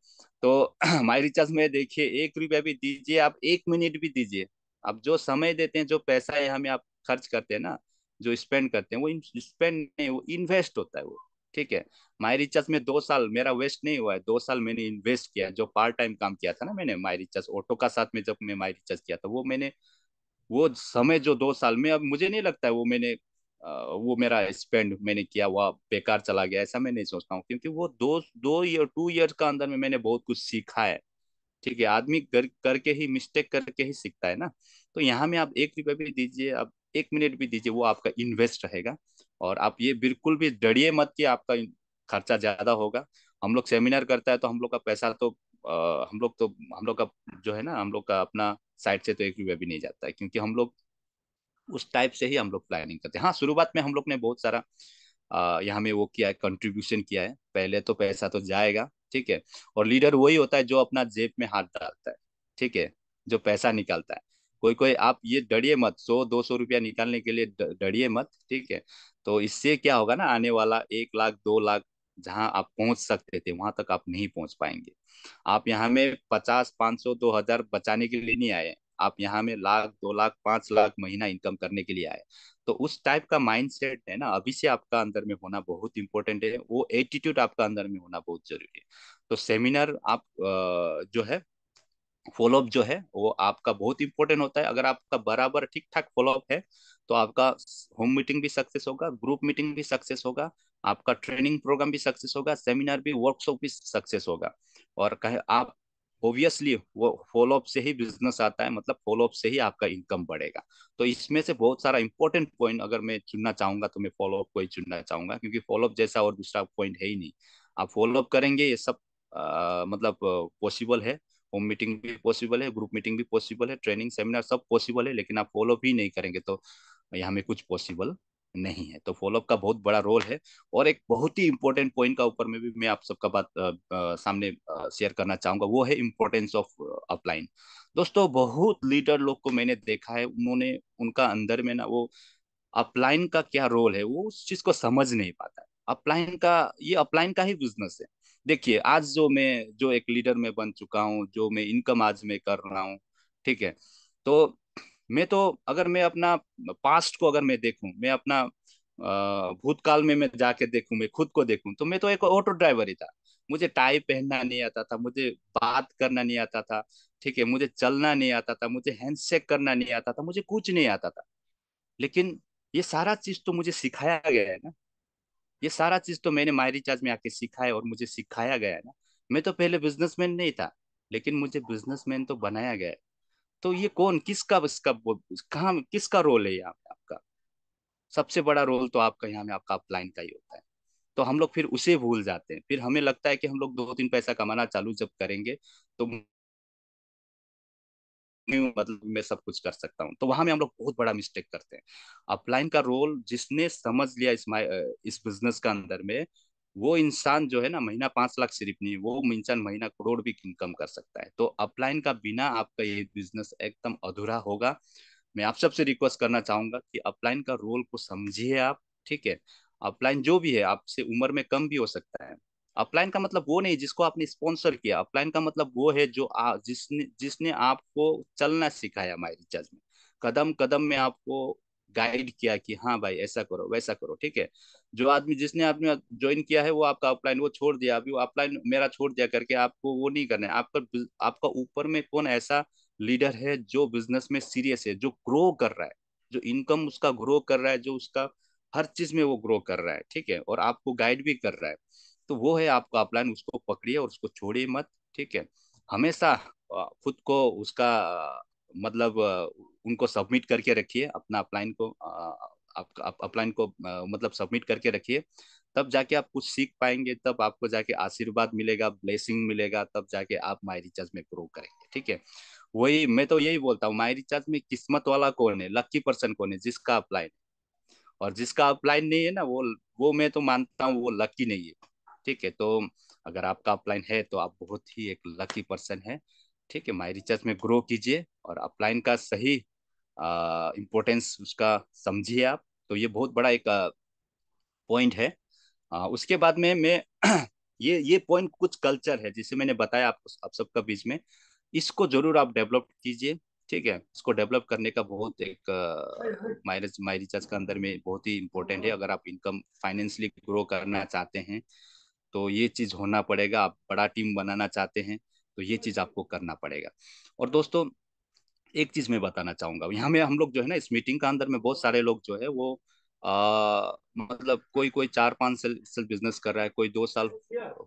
तो [clears throat] माई रिचार्ज में देखिए, एक रुपया भी दीजिए, आप एक मिनट भी दीजिए। आप जो समय देते हैं, जो पैसा है, हमें आप खर्च करते हैं ना, जो स्पेंड करते हैं, वो स्पेंड नहीं, वो इन्वेस्ट होता है वो। ठीक है। माई रिचार्ज में दो साल मेरा वेस्ट नहीं हुआ है, दो साल मैंने इन्वेस्ट किया जो पार्ट टाइम काम किया था ना मैंने माई रिचार्ज ऑटो का साथ में जब मैं माई रिचार्ज किया था, वो मैंने, वो समय जो दो साल में, अब मुझे नहीं लगता है वो मैंने वो मेरा स्पेंड मैंने किया हुआ बेकार चला गया, ऐसा मैं नहीं सोचता हूँ। क्योंकि वो दो दो ईयर टू ईयर का अंदर में मैंने बहुत कुछ सीखा है। ठीक है, आदमी कर, करके ही मिस्टेक करके ही सीखता है ना। तो यहाँ में आप एक रुपये भी दीजिए, आप एक मिनट भी दीजिए, वो आपका इन्वेस्ट रहेगा। और आप ये बिल्कुल भी डरिए मत कि आपका खर्चा ज़्यादा होगा। हम लोग सेमिनार करता है तो हम लोग का पैसा तो आ, हम लोग तो हम लोग का जो है ना हम लोग का अपना साइड से तो एक रुपया भी नहीं जाता है क्योंकि हम लोग उस टाइप से ही हम लोग प्लानिंग करते हैं। हाँ शुरुआत में हम लोग ने बहुत सारा यहाँ में वो किया है कंट्रीब्यूशन किया है। पहले तो पैसा तो जाएगा ठीक है। और लीडर वही होता है जो अपना जेब में हाथ डालता है ठीक है जो पैसा निकालता है। कोई कोई आप ये डरिए मत, सौ, दो सौ रुपया निकालने के लिए डरिए मत, ठीक है? तो इससे क्या होगा ना, आने वाला एक लाख, दो लाख जहाँ आप पहुँच सकते थे, वहाँ तक आप नहीं पहुँच पाएँगे। आप यहाँ में पचास, पाँच सौ, दो हज़ार बचाने के लिए नहीं आए आप यहाँ में लाख, दो लाख, पाँच लाख महीना इनकम करने के लिए आए तो उस टाइप का माइंड सेट है ना, अभी से आपका अंदर में होना बहुत इंपॉर्टेंट है। वो एटीट्यूड आपका अंदर में होना बहुत ज़रूरी है। तो सेमिनार आप जो है फॉलोअप जो है वो आपका बहुत इंपॉर्टेंट होता है। अगर आपका बराबर ठीक ठाक फॉलोअप है तो आपका होम मीटिंग भी सक्सेस होगा ग्रुप मीटिंग भी सक्सेस होगा आपका ट्रेनिंग प्रोग्राम भी सक्सेस होगा सेमिनार भी वर्कशॉप भी सक्सेस होगा। और कहे आप ऑब्वियसली वो फॉलोअप से ही बिज़नेस आता है मतलब फॉलोअप से ही आपका इनकम बढ़ेगा। तो इसमें से बहुत सारा इंपॉर्टेंट पॉइंट अगर मैं चुनना चाहूँगा तो मैं फॉलोअप को ही चुनना चाहूँगा क्योंकि फॉलोअप जैसा और दूसरा पॉइंट है ही नहीं। आप फॉलोअप करेंगे ये सब आ, मतलब पॉसिबल है। होम मीटिंग भी पॉसिबल है ग्रुप मीटिंग भी पॉसिबल है ट्रेनिंग सेमिनार सब पॉसिबल है लेकिन आप फॉलो भी नहीं करेंगे तो यहाँ में कुछ पॉसिबल नहीं है। तो फॉलोअप का बहुत बड़ा रोल है और एक बहुत ही इंपॉर्टेंट पॉइंट का ऊपर में भी मैं आप सबका बात आ, आ, सामने शेयर करना चाहूँगा वो है इम्पोर्टेंस ऑफ़ अपलाइन दोस्तों बहुत लीडर लोग को मैंने देखा है उन्होंने उनका अंदर में ना वो अपलाइन का क्या रोल है वो उस चीज़ को समझ नहीं पाता। अपलाइन का ये अपलाइन का ही बिज़नेस है। देखिए, आज जो मैं, जो एक लीडर में बन चुका हूँ, जो मैं इनकम आज में कर रहा हूँ, ठीक है? तो मैं तो अगर मैं अपना पास्ट को अगर मैं देखूँ, मैं अपना भूतकाल में मैं जाके देखूँ, मैं खुद को देखूँ तो मैं तो एक ऑटो ड्राइवर ही था। मुझे टाई पहनना नहीं आता था, मुझे बात करना नहीं आता था, ठीक है? मुझे चलना नहीं आता था, मुझे हैंडशेक करना नहीं आता था, मुझे कुछ नहीं आता था। लेकिन ये सारा चीज़ तो मुझे सिखाया गया है ना। ये सारा चीज़ तो मैंने माई रिचार्ज में आके सीखा है और मुझे सिखाया गया है ना। मैं तो पहले बिजनेसमैन नहीं था, लेकिन मुझे बिजनेसमैन तो बनाया गया है। तो ये कौन, किसका इसका कहाँ, किसका रोल है यहाँ पे आपका? सबसे बड़ा रोल तो आपका यहाँ में आपका अपलाइन का ही होता है। तो हम लोग फिर उसे भूल जाते हैं। फिर हमें लगता है कि हम लोग दो तीन पैसा कमाना चालू जब करेंगे तो मतलब मैं सब कुछ कर सकता हूँ? तो वहाँ में हम लोग बहुत बड़ा मिस्टेक करते हैं। अपलाइन का रोल जिसने समझ लिया इस इस बिज़नेस का अंदर में, वो इंसान जो है ना, महीना पाँच लाख सिर्फ़ नहीं, वो इंसान महीना करोड़ भी इनकम कर सकता है। तो अपलाइन का बिना आपका ये बिज़नेस एकदम अधूरा होगा, मैं आप सबसे रिक्वेस्ट करना चाहूँगा कि अपलाइन का रोल को समझिए आप, ठीक है? अपलाइन जो भी है, आपसे उम्र में कम भी हो सकता है। अपलाइन का मतलब वो नहीं जिसको आपने स्पॉन्सर किया। अपलाइन का मतलब वो है जो आ, जिसने जिसने आपको चलना सिखाया माई रिचार्ज में। कदम कदम में आपको गाइड किया कि हाँ भाई ऐसा करो वैसा करो ठीक है? जो आदमी जिसने आपने ज्वाइन किया है वो आपका अपलाइन वो छोड़ दिया। अभी वो अपलाइन मेरा छोड़ दिया करके आपको वो नहीं करना है। आपका आपका ऊपर में कौन ऐसा लीडर है जो बिज़नेस में सीरियस है जो ग्रो कर रहा है जो इनकम उसका ग्रो कर रहा है जो उसका हर चीज़ में वो ग्रो कर रहा है ठीक है? और आपको गाइड भी कर रहा है। तो वो है आपका अपलाइन उसको पकड़िए और उसको छोड़िए मत, ठीक है? हमेशा खुद को उसका मतलब उनको सबमिट करके रखिए, अपना अपलाइन को अपलाइन को मतलब सबमिट करके रखिए। तब जाके आप कुछ सीख पाएँगे, तब आपको जाके आशीर्वाद मिलेगा ब्लेसिंग मिलेगा, तब जाके आप माई रिचार्ज में ग्रो करेंगे, ठीक है? वही, मैं तो यही बोलता हूँ माई रिचार्ज में किस्मत वाला कौन है? लक्की पर्सन कौन है? जिसका अपलाइन और जिसका अपलाइन नहीं है ना, वो वो मैं तो मानता हूँ, वो लकी नहीं है। ठीक है तो अगर आपका अपलाइन है तो आप बहुत ही एक लकी पर्सन है। ठीक है माई रिचार्ज में ग्रो कीजिए और अपलाइन का सही इम्पोर्टेंस उसका समझिए आप। तो ये बहुत बड़ा एक पॉइंट है। आ, उसके बाद में मैं [clears throat] ये ये पॉइंट कुछ कल्चर है जिसे मैंने बताया आपको आप सबका बीच में। इसको ज़रूर आप डेवलप कीजिए ठीक है। इसको डेवलप करने का बहुत एक माइरेज माई रिचार्ज का अंदर में बहुत ही इंपॉर्टेंट है। अगर आप इनकम फाइनेंशियली ग्रो करना चाहते हैं तो ये चीज़ होना पड़ेगा आप बड़ा टीम बनाना चाहते हैं तो ये चीज़ आपको करना पड़ेगा। और दोस्तों एक चीज़ मैं बताना चाहूँगा यहाँ में हम लोग जो है ना इस मीटिंग का अंदर में बहुत सारे लोग जो है वो आ, मतलब कोई कोई चार पाँच साल साल बिज़नेस कर रहा है कोई दो साल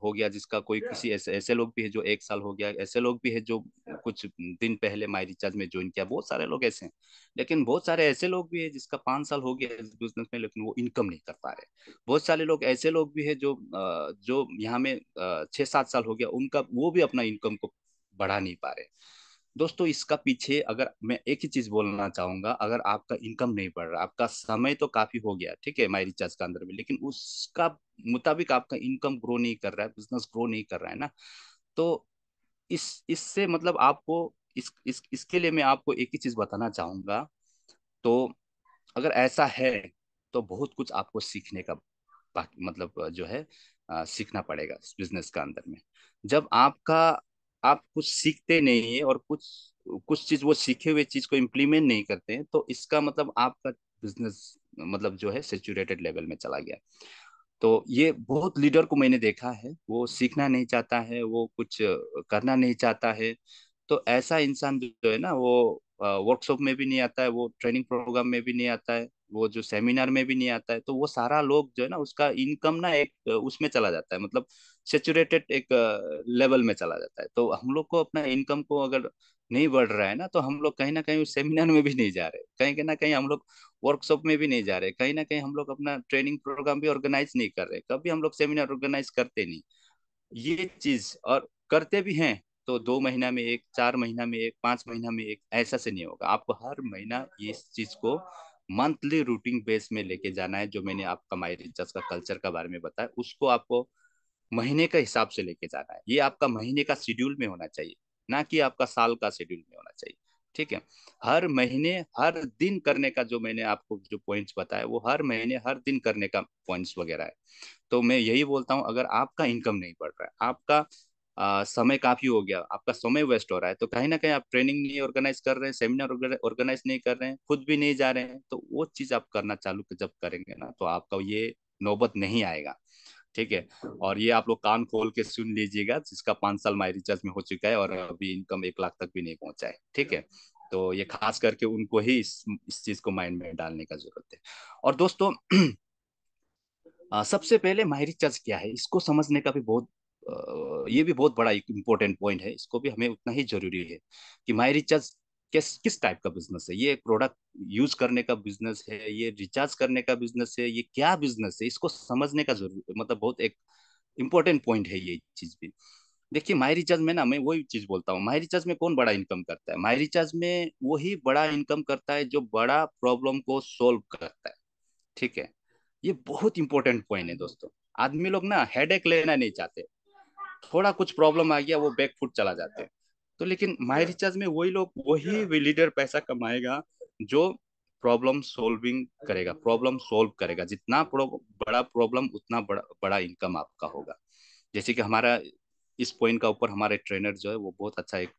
हो गया जिसका कोई किसी ऐसे ऐसे लोग भी है जो एक साल हो गया ऐसे लोग भी है जो कुछ दिन पहले माई रिचार्ज में ज्वाइन किया बहुत सारे लोग ऐसे हैं। लेकिन बहुत सारे ऐसे लोग भी है जिसका पाँच साल हो गया इस बिज़नेस में लेकिन वो इनकम नहीं कर पा रहे बहुत सारे लोग ऐसे लोग भी है जो जो यहाँ में छह सात साल हो गया उनका वो भी अपना इनकम को बढ़ा नहीं पा रहे दोस्तों इसका पीछे अगर मैं एक ही चीज़ बोलना चाहूँगा अगर आपका इनकम नहीं बढ़ रहा आपका समय तो काफ़ी हो गया ठीक है माई रिचार्ज का अंदर में लेकिन उसका मुताबिक आपका इनकम ग्रो नहीं कर रहा है बिज़नेस ग्रो नहीं कर रहा है ना तो इस इससे मतलब आपको इस, इस इसके लिए मैं आपको एक ही चीज़ बताना चाहूँगा तो अगर ऐसा है तो बहुत कुछ आपको सीखने का मतलब जो है आ, सीखना पड़ेगा बिज़नेस का अंदर में। जब आपका आप कुछ सीखते नहीं है और कुछ कुछ चीज़ वो सीखे हुए चीज़ को इम्प्लीमेंट नहीं करते हैं तो इसका मतलब आपका बिज़नेस मतलब जो है सेचुरेटेड लेवल में चला गया। तो ये बहुत लीडर को मैंने देखा है, वो सीखना नहीं चाहता है, वो कुछ करना नहीं चाहता है। तो ऐसा इंसान जो है ना, वो वर्कशॉप में भी नहीं आता है, वो ट्रेनिंग प्रोग्राम में भी नहीं आता है। वो जो सेमिनार में भी नहीं आता है तो वो सारा लोग जो है ना, उसका इनकम ना एक, उसमें चला जाता है मतलब सेचुरेटेड एक लेवल में चला जाता है। तो हम लोग को अपना इनकम को अगर नहीं बढ़ रहा है ना तो हम लोग कहीं ना कहीं उस सेमिनार में भी नहीं जा रहे। कहीं ना कहीं हम लोग वर्कशॉप में भी नहीं जा रहे। कहीं ना कहीं हम लोग अपना ट्रेनिंग प्रोग्राम भी ऑर्गेनाइज नहीं कर रहे। कभी हम लोग सेमिनार ऑर्गेनाइज करते नहीं। ये चीज़ और करते भी हैं तो दो महीना में एक, चार महीना में एक, पाँच महीना में एक, ऐसा से नहीं होगा। आपको हर महीना इस चीज़ को मंथली रूटीन बेस में लेके जाना है, जो मैंने आपका माई रिचार्ज का कल्चर का बारे में बताया, उसको आपको महीने का हिसाब से लेके जाना है। ये आपका महीने का शेड्यूल में होना चाहिए, ना कि आपका साल का शेड्यूल में होना चाहिए, ठीक है? हर महीने, हर दिन करने का जो मैंने आपको जो पॉइंट्स बताया, वो हर महीने, हर दिन करने का पॉइंट्स वगैरह है। तो मैं यही बोलता हूँ, अगर आपका इनकम नहीं बढ़ रहा है, आपका आ, समय काफ़ी हो गया आपका समय वेस्ट हो रहा है। तो कहीं ना कहीं आप ट्रेनिंग नहीं ऑर्गेनाइज कर रहे हैं सेमिनार ऑर्गेनाइज नहीं कर रहे हैं खुद भी नहीं जा रहे हैं तो वो चीज़ आप करना चालू जब करेंगे ना तो आपका ये नौबत नहीं आएगा ठीक है? और ये आप लोग कान खोल के सुन लीजिएगा जिसका पाँच साल माई रिचार्ज में हो चुका है और अभी इनकम एक लाख तक भी नहीं पहुँचा है ठीक है? तो ये खास करके उनको ही इस, इस चीज़ को माइंड में डालने का ज़रूरत है। और दोस्तों [clears throat] आ, सबसे पहले माई रिचार्ज क्या है इसको समझने का भी बहुत ये भी बहुत बड़ा इंपॉर्टेंट पॉइंट है। इसको भी हमें उतना ही ज़रूरी है कि माई रिचार्ज किस किस टाइप का बिज़नेस है? ये प्रोडक्ट यूज़ करने का बिज़नेस है, ये रिचार्ज करने का बिज़नेस है, ये क्या बिज़नेस है? इसको समझने का ज़रूर मतलब बहुत एक इम्पोर्टेंट पॉइंट है ये चीज़ भी। देखिए माई रिचार्ज में ना, मैं वही चीज़ बोलता हूँ। माई रिचार्ज में कौन बड़ा इनकम करता है? माई रिचार्ज में वही बड़ा इनकम करता है जो बड़ा प्रॉब्लम को सोल्व करता है। ठीक है? ये बहुत इंपॉर्टेंट पॉइंट है दोस्तों। आदमी लोग ना हेडेक लेना नहीं चाहते। थोड़ा कुछ प्रॉब्लम आ गया वो बैक फुट चला जाते हैं। तो लेकिन माई रिचार्ज में वही लोग वही लीडर पैसा कमाएगा जो प्रॉब्लम सोल्विंग करेगा प्रॉब्लम सोल्व करेगा। जितना बड़ा प्रॉब्लम उतना बड़ा बड़ा इनकम आपका होगा। जैसे कि हमारा इस पॉइंट का ऊपर हमारे ट्रेनर जो है वो बहुत अच्छा एक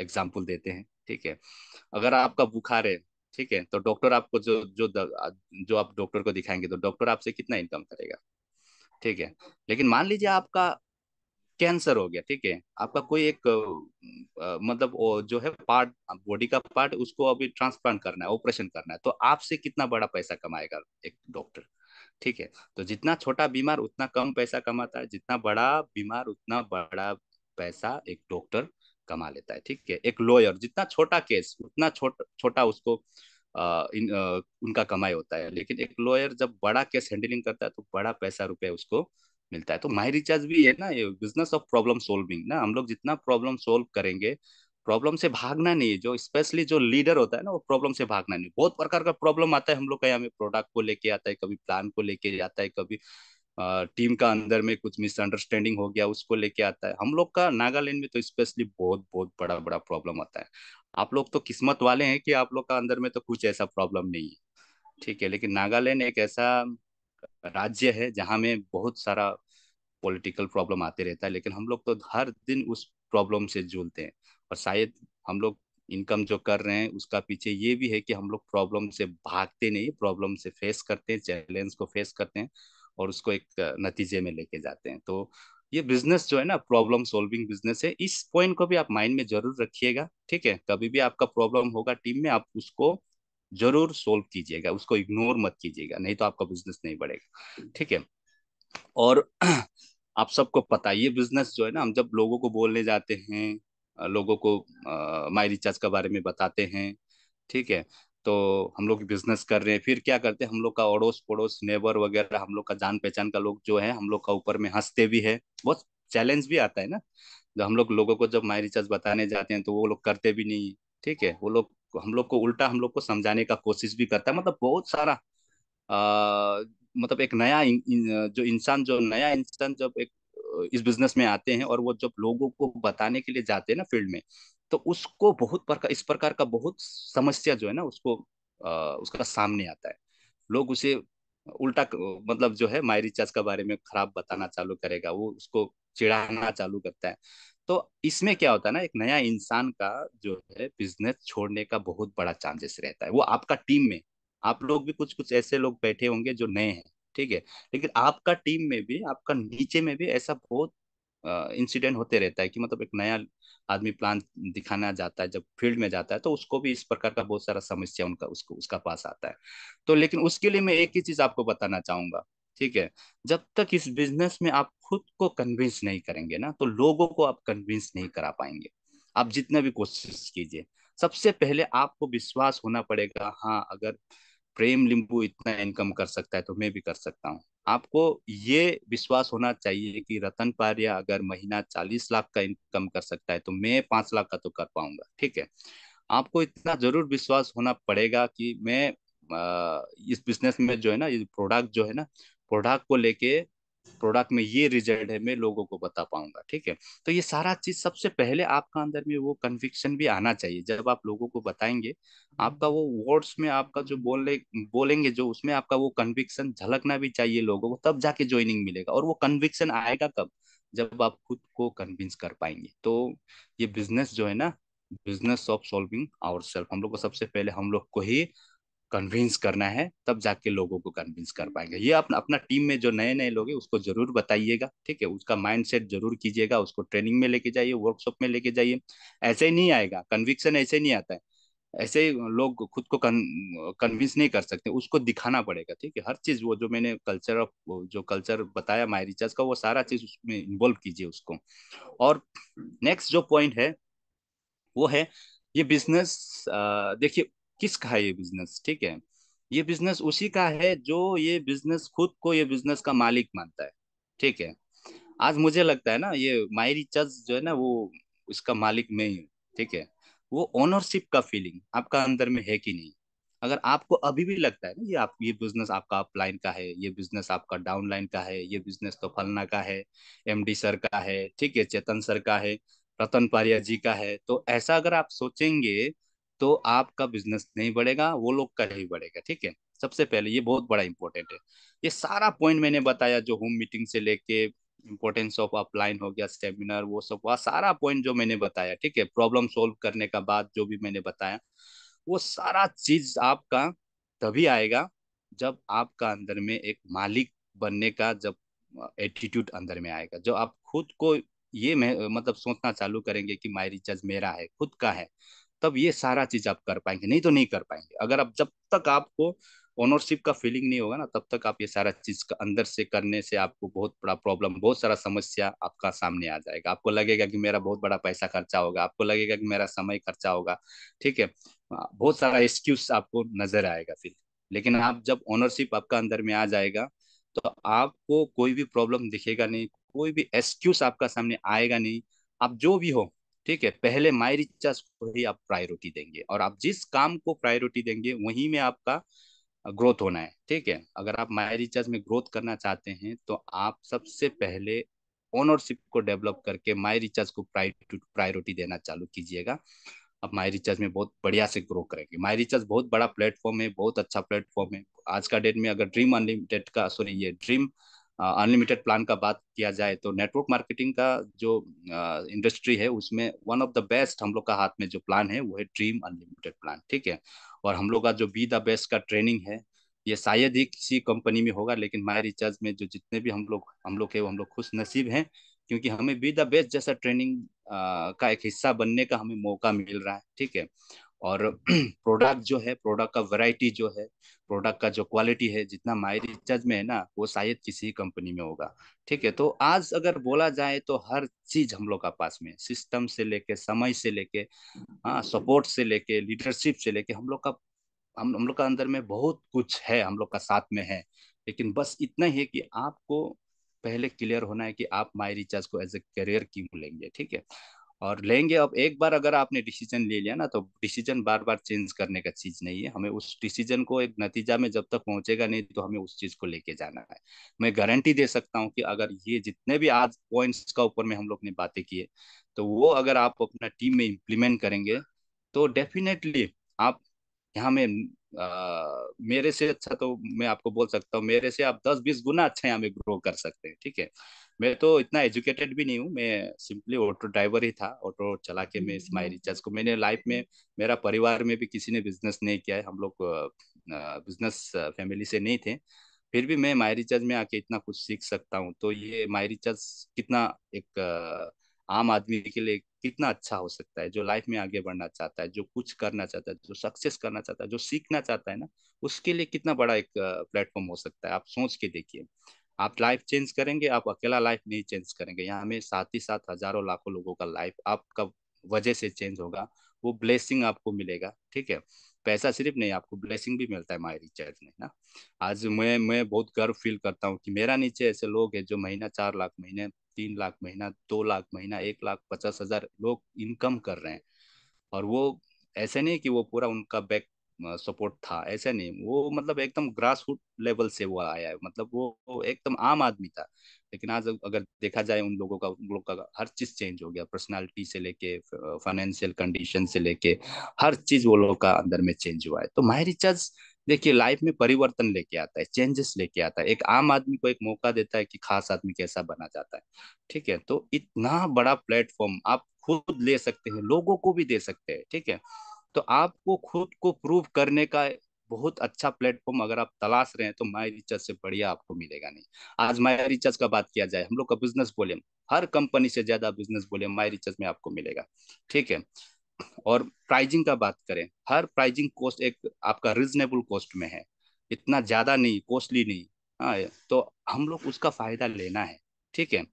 एग्ज़ाम्पल देते हैं ठीक है? अगर आपका बुखार है ठीक है? तो डॉक्टर आपको जो जो जो आप डॉक्टर को दिखाएँगे तो डॉक्टर आपसे कितना इनकम करेगा ठीक है? लेकिन मान लीजिए आपका कैंसर हो गया ठीक है? आपका कोई एक आ, मतलब जो है पार्ट बॉडी का पार्ट उसको अभी ट्रांसप्लांट करना है ऑपरेशन करना है तो आपसे कितना बड़ा पैसा कमाएगा एक डॉक्टर? ठीक है? तो जितना छोटा बीमार उतना कम पैसा कमाता है जितना बड़ा बीमार उतना बड़ा पैसा एक डॉक्टर कमा लेता है ठीक है? एक लॉयर जितना छोटा केस उतना छोटा छोटा उसको आ, इन, आ, उनका कमाई होता है लेकिन एक लॉयर जब बड़ा केस हैंडलिंग करता है तो बड़ा पैसा रुपए उसको मिलता है। तो माई रिचार्ज भी है ना, ये बिज़नेस ऑफ़ प्रॉब्लम सोल्विंग ना। हम लोग जितना प्रॉब्लम सोल्व करेंगे, प्रॉब्लम से भागना नहीं है। जो स्पेशली जो लीडर होता है ना, वो प्रॉब्लम से भागना नहीं। बहुत प्रकार का प्रॉब्लम आता है हम लोग का यहाँ प्रोडक्ट को लेके आता है, कभी प्लान को लेके आता है, कभी टीम का अंदर में कुछ मिसअंडरस्टैंडिंग हो गया, उसको लेके आता है। हम लोग का नागालैंड में तो स्पेशली बहुत बहुत बड़ा बड़ा प्रॉब्लम आता है। आप लोग तो किस्मत वाले हैं कि आप लोग का अंदर में तो कुछ ऐसा प्रॉब्लम नहीं है। ठीक है, लेकिन नागालैंड एक ऐसा राज्य है जहाँ में बहुत सारा पॉलिटिकल प्रॉब्लम आते रहता है, लेकिन हम लोग तो हर दिन उस प्रॉब्लम से जूझते हैं। और शायद हम लोग इनकम जो कर रहे हैं, उसका पीछे ये भी है कि हम लोग प्रॉब्लम से भागते नहीं प्रॉब्लम से फेस करते हैं चैलेंज को फेस करते हैं और उसको एक, नतीजे में लेके जाते हैं। तो ये बिज़नेस जो है ना प्रॉब्लम सॉल्विंग बिज़नेस है, इस पॉइंट को भी आप माइंड में ज़रूर रखिएगा, ठीक है? कभी भी आपका प्रॉब्लम होगा टीम में आप उसको ज़रूर सोल्व कीजिएगा, उसको इग्नोर मत कीजिएगा, नहीं तो आपका बिज़नेस नहीं बढ़ेगा। ठीक है? और [clears throat] आप सबको पता ये बिज़नेस जो है ना, हम जब लोगों को बोलने जाते हैं लोगों को माई रिचार्ज के बारे में बताते हैं, ठीक है? तो हम लोग बिज़नेस कर रहे हैं, फिर क्या करते हैं, हम लोग का अड़ोस पड़ोस नेबर वगैरह, हम लोग का जान पहचान का लोग जो है, हम लोग का ऊपर में हँसते भी है। बहुत चैलेंज भी आता है ना, जब हम लोग लोगों को जब माई रिचार्ज बताने जाते हैं तो वो लोग करते भी नहीं ठीक है? वो लोग हम लोग को उल्टा हम लोग को समझाने का कोशिश भी करता है। मतलब बहुत सारा आ, मतलब एक नया इन, इन, जो इंसान जो नया इंसान जब एक इस बिज़नेस में आते हैं और वो जब लोगों को बताने के लिए जाते हैं ना फ़ील्ड में तो उसको बहुत प्रकार इस प्रकार का बहुत समस्या जो है ना उसको आ, उसका सामने आता है। लोग उसे उल्टा मतलब जो है माई रिचार्ज के बारे में खराब बताना चालू करेगा वो उसको चिढ़ाना चालू करता है। तो इसमें क्या होता है ना, एक नया इंसान का जो है बिज़नेस छोड़ने का बहुत बड़ा चांसेस रहता है। वो आपका टीम में, आप लोग भी कुछ कुछ ऐसे लोग बैठे होंगे जो नए हैं, ठीक है? लेकिन आपका टीम में भी, आपका नीचे में भी ऐसा बहुत इंसिडेंट होते रहता है कि मतलब एक नया आदमी प्लान दिखाना जाता है, जब फ़ील्ड में जाता है तो उसको भी इस प्रकार का बहुत सारा समस्या उनका, उसको, उसका पास आता है। तो लेकिन उसके लिए मैं एक ही चीज़ आपको बताना चाहूँगा। ठीक है? जब तक इस बिज़नेस में आप खुद को कन्विंस नहीं करेंगे ना तो लोगों को आप कन्विंस नहीं करा पाएँगे। आप जितना भी कोशिश कीजिए। सबसे पहले आपको विश्वास होना पड़ेगा हाँ अगर प्रेम लिंबू इतना इनकम कर सकता है तो मैं भी कर सकता हूँ। आपको ये विश्वास होना चाहिए कि रतन पारिया अगर महीना चालीस लाख का इनकम कर सकता है तो मैं पाँच लाख का तो कर पाऊँगा, ठीक है? आपको इतना ज़रूर विश्वास होना पड़ेगा कि मैं इस बिज़नेस में जो है ना, ये प्रोडक्ट जो है ना प्रोडक्ट को लेके प्रोडक्ट में ये रिज़ल्ट है मैं लोगों को बता पाऊँगा ठीक है? तो ये सारा चीज़ सबसे पहले आपका अंदर में वो कन्विक्शन भी आना चाहिए। जब आप लोगों को बताएँगे आपका वो वर्ड्स में आपका जो बोलने बोलेंगे जो उसमें आपका वो कन्विक्शन झलकना भी चाहिए लोगों को तब जाके ज्वाइनिंग मिलेगा। और वो कन्विक्शन आएगा कब? जब आप खुद को कन्विंस कर पाएँगे। तो ये बिज़नेस जो है ना business of solving our self हम लोग को सबसे पहले हम लोग को ही कन्विंस करना है तब जाके लोगों को कन्विंस कर पाएँगे। ये अपना अपना टीम में जो नए नए लोग हैं उसको ज़रूर बताइएगा ठीक है? उसका माइंड सेट ज़रूर कीजिएगा उसको ट्रेनिंग में लेके जाइए वर्कशॉप में लेके जाइए। ऐसे ही नहीं आएगा कन्विक्शन ऐसे नहीं आता है। ऐसे लोग खुद को कन्विंस नहीं कर सकते उसको दिखाना पड़ेगा ठीक है? हर चीज़ वो जो मैंने कल्चर ऑफ़ जो कल्चर बताया माई रिचार्ज का वो सारा चीज़ उसमें इन्वॉल्व कीजिए उसको। और नेक्स्ट जो पॉइंट है वो है ये बिज़नेस देखिए किसका है ये बिज़नेस ठीक है? ये बिज़नेस उसी का है जो ये बिज़नेस खुद को, ये बिज़नेस का मालिक मानता है। ठीक है? आज मुझे लगता है ना, ये मायरी चज जो है ना, वो इसका मालिक में ही ठीक है? वो ओनरशिप का फीलिंग आपका अंदर में है कि नहीं? अगर आपको अभी भी लगता है ना, ये आप, ये बिज़नेस आपका अपलाइन का है, ये बिज़नेस आपका डाउनलाइन का है, ये बिज़नेस तो फलना का है एमडी सर का है, ठीक है? चेतन सर का है, रतन पारिया जी का है। तो ऐसा अगर आप सोचेंगे तो आपका बिज़नेस नहीं बढ़ेगा, वो लोग का ही बढ़ेगा, ठीक है? सबसे पहले ये बहुत बड़ा इंपॉर्टेंट है। ये सारा पॉइंट मैंने बताया, जो होम मीटिंग से लेके इम्पोर्टेंस ऑफ़ अपलाइन हो गया सेमिनार वो सब हुआ, सारा पॉइंट जो मैंने बताया, ठीक है? प्रॉब्लम सोल्व करने का बाद जो भी मैंने बताया, वो सारा चीज़ आपका तभी आएगा, जब आपका अंदर में एक मालिक बनने का जब एटीट्यूड अंदर में आएगा। जो आप खुद को ये मतलब सोचना चालू करेंगे कि माई रिचार्ज मेरा है, खुद का है तब ये सारा चीज़ आप कर पाएँगे, नहीं तो नहीं कर पाएँगे। अगर आप, जब तक आपको ओनरशिप का फीलिंग नहीं होगा ना, तब तक आप ये सारा चीज़ अंदर से करने से आपको बहुत बड़ा प्रॉब्लम बहुत सारा समस्या आपका सामने आ जाएगा। आपको लगेगा कि मेरा बहुत बड़ा पैसा खर्चा होगा, आपको लगेगा कि मेरा समय खर्चा होगा, ठीक है? बहुत सारा एक्सक्यूज आपको नज़र आएगा फिर। लेकिन आप जब ओनरशिप आपका अंदर में आ जाएगा तो आपको कोई भी प्रॉब्लम दिखेगा नहीं, कोई भी एक्सक्यूज आपका सामने आएगा नहीं। आप जो भी हो ठीक है, पहले माई रिचार्ज को ही आप प्रायोरिटी देंगे और आप जिस काम को प्रायोरिटी देंगे, वहीं में आपका ग्रोथ होना है, ठीक है? अगर आप माई रिचार्ज में ग्रोथ करना चाहते हैं तो आप सबसे पहले ओनरशिप को डेवलप करके माई रिचार्ज को प्रायोरिटी देना चालू कीजिएगा। आप माई रिचार्ज में बहुत बढ़िया से ग्रो करेंगे। माई रिचार्ज बहुत बड़ा प्लेटफॉर्म है, बहुत अच्छा प्लेटफॉर्म है। आज का डेट में अगर ड्रीम अनलिमिटेड का सॉरी ये ड्रीम अनलिमिटेड प्लान का बात किया जाए तो नेटवर्क मार्केटिंग का जो इंडस्ट्री है उसमें वन ऑफ़ द बेस्ट हम लोग का हाथ में जो प्लान है वो है ड्रीम अनलिमिटेड प्लान ठीक है? और हम लोग का जो बी द बेस्ट का ट्रेनिंग है ये शायद ही किसी कंपनी में होगा लेकिन माई रिचार्ज में जो जितने भी हम लोग हम लोग है वो हम लोग खुश नसीब हैं क्योंकि हमें बी द बेस्ट जैसा ट्रेनिंग आ, का एक हिस्सा बनने का हमें मौका मिल रहा है ठीक है? और [clears throat] प्रोडक्ट जो है प्रोडक्ट का वैरायटी जो है प्रोडक्ट का जो क्वालिटी है, जितना माई रिचार्ज में है ना, वो शायद किसी कंपनी में होगा। ठीक है तो आज अगर बोला जाए तो हर चीज़ हम लोग का पास में सिस्टम से लेके, समय से लेके हाँ सपोर्ट से लेके लीडरशिप से लेके हम लोग का, हम हम लोग का अंदर में बहुत कुछ है, हम लोग का साथ में है। लेकिन बस इतना ही है कि आपको पहले क्लियर होना है कि आप माई रिचार्ज को एज ए करियर क्यों लेंगे, ठीक है? और लेंगे। अब एक बार अगर आपने डिसीज़न ले लिया ना तो डिसीज़न बार बार चेंज करने का चीज़ नहीं है। हमें उस डिसीज़न को एक नतीजा में जब तक पहुंचेगा नहीं तो हमें उस चीज़ को लेके जाना है। मैं गारंटी दे सकता हूँ कि अगर ये जितने भी आज पॉइंट्स का ऊपर में हम लोग ने बातें की है तो वो अगर आप अपना टीम में इम्प्लीमेंट करेंगे तो डेफिनेटली आप यहाँ में आ, मेरे से अच्छा तो मैं आपको बोल सकता हूँ मेरे से आप दस बीस गुना अच्छा यहाँ में ग्रो कर सकते हैं ठीक है? मैं तो इतना एजुकेटेड भी नहीं हूँ मैं सिंपली ऑटो ड्राइवर ही था ऑटो चला के मैं स्माइल रिचार्ज को मैंने लाइफ में मेरा परिवार में भी किसी ने बिज़नेस नहीं किया है हम लोग बिज़नेस फैमिली से नहीं थे फिर भी मैं माई रिचार्ज में आके इतना कुछ सीख सकता हूँ तो ये माई रिचार्ज कितना एक आम आदमी के लिए कितना अच्छा हो सकता है, जो लाइफ में आगे बढ़ना चाहता है, जो कुछ करना चाहता है, जो सक्सेस करना चाहता है, जो सीखना चाहता है ना, उसके लिए कितना बड़ा एक प्लेटफॉर्म हो सकता है। आप सोच के देखिए। आप लाइफ चेंज करेंगे, आप अकेला लाइफ नहीं चेंज करेंगे। यहाँ में साथ ही साथ हज़ारों लाखों लोगों का लाइफ आपका वजह से चेंज होगा, वो ब्लेसिंग आपको मिलेगा, ठीक है? पैसा सिर्फ़ नहीं, आपको ब्लेसिंग भी मिलता है माई रिचार्ज में, ना? आज मैं मैं बहुत गर्व फील करता हूँ कि मेरा नीचे ऐसे लोग है जो महीना चार लाख, महीने तीन लाख, महीना दो लाख, महीना एक लाख, पचास हज़ार लोग इनकम कर रहे हैं। और वो, ऐसे नहीं कि वो पूरा उनका बैक सपोर्ट था ऐसे नहीं। वो मतलब एकदम ग्रास रूट लेवल से वो आया है। मतलब वो, एकदम आम आदमी था। लेकिन आज अगर देखा जाए उन लोगों का उन लोगों का हर चीज़ चेंज हो गया। पर्सनालिटी से लेके फाइनेंशियल कंडीशन से लेके हर चीज़ वो लोगों का अंदर में चेंज हुआ है। तो माई रिचार्ज देखिए लाइफ में परिवर्तन लेके आता है चेंजेस लेके आता है। एक आम आदमी को एक मौका देता है कि खास आदमी कैसा बना जाता है। ठीक है? तो इतना बड़ा प्लेटफॉर्म आप खुद ले सकते हैं लोगों को भी दे सकते हैं। ठीक है? तो आपको खुद को प्रूव करने का बहुत अच्छा प्लेटफॉर्म अगर आप तलाश रहे हैं तो माई रिचार्ज से बढ़िया आपको मिलेगा नहीं। आज माई रिचार्ज का बात किया जाए, हम लोग का बिज़नेस वॉल्यूम, हर कंपनी से ज़्यादा बिज़नेस वॉल्यूम माई रिचार्ज में आपको मिलेगा। ठीक है? और प्राइजिंग का बात करें, हर प्राइजिंग कॉस्ट एक आपका रिजनेबल कॉस्ट में है। इतना ज़्यादा नहीं, कॉस्टली नहीं। हाँ तो हम लोग उसका फ़ायदा लेना है। ठीक है?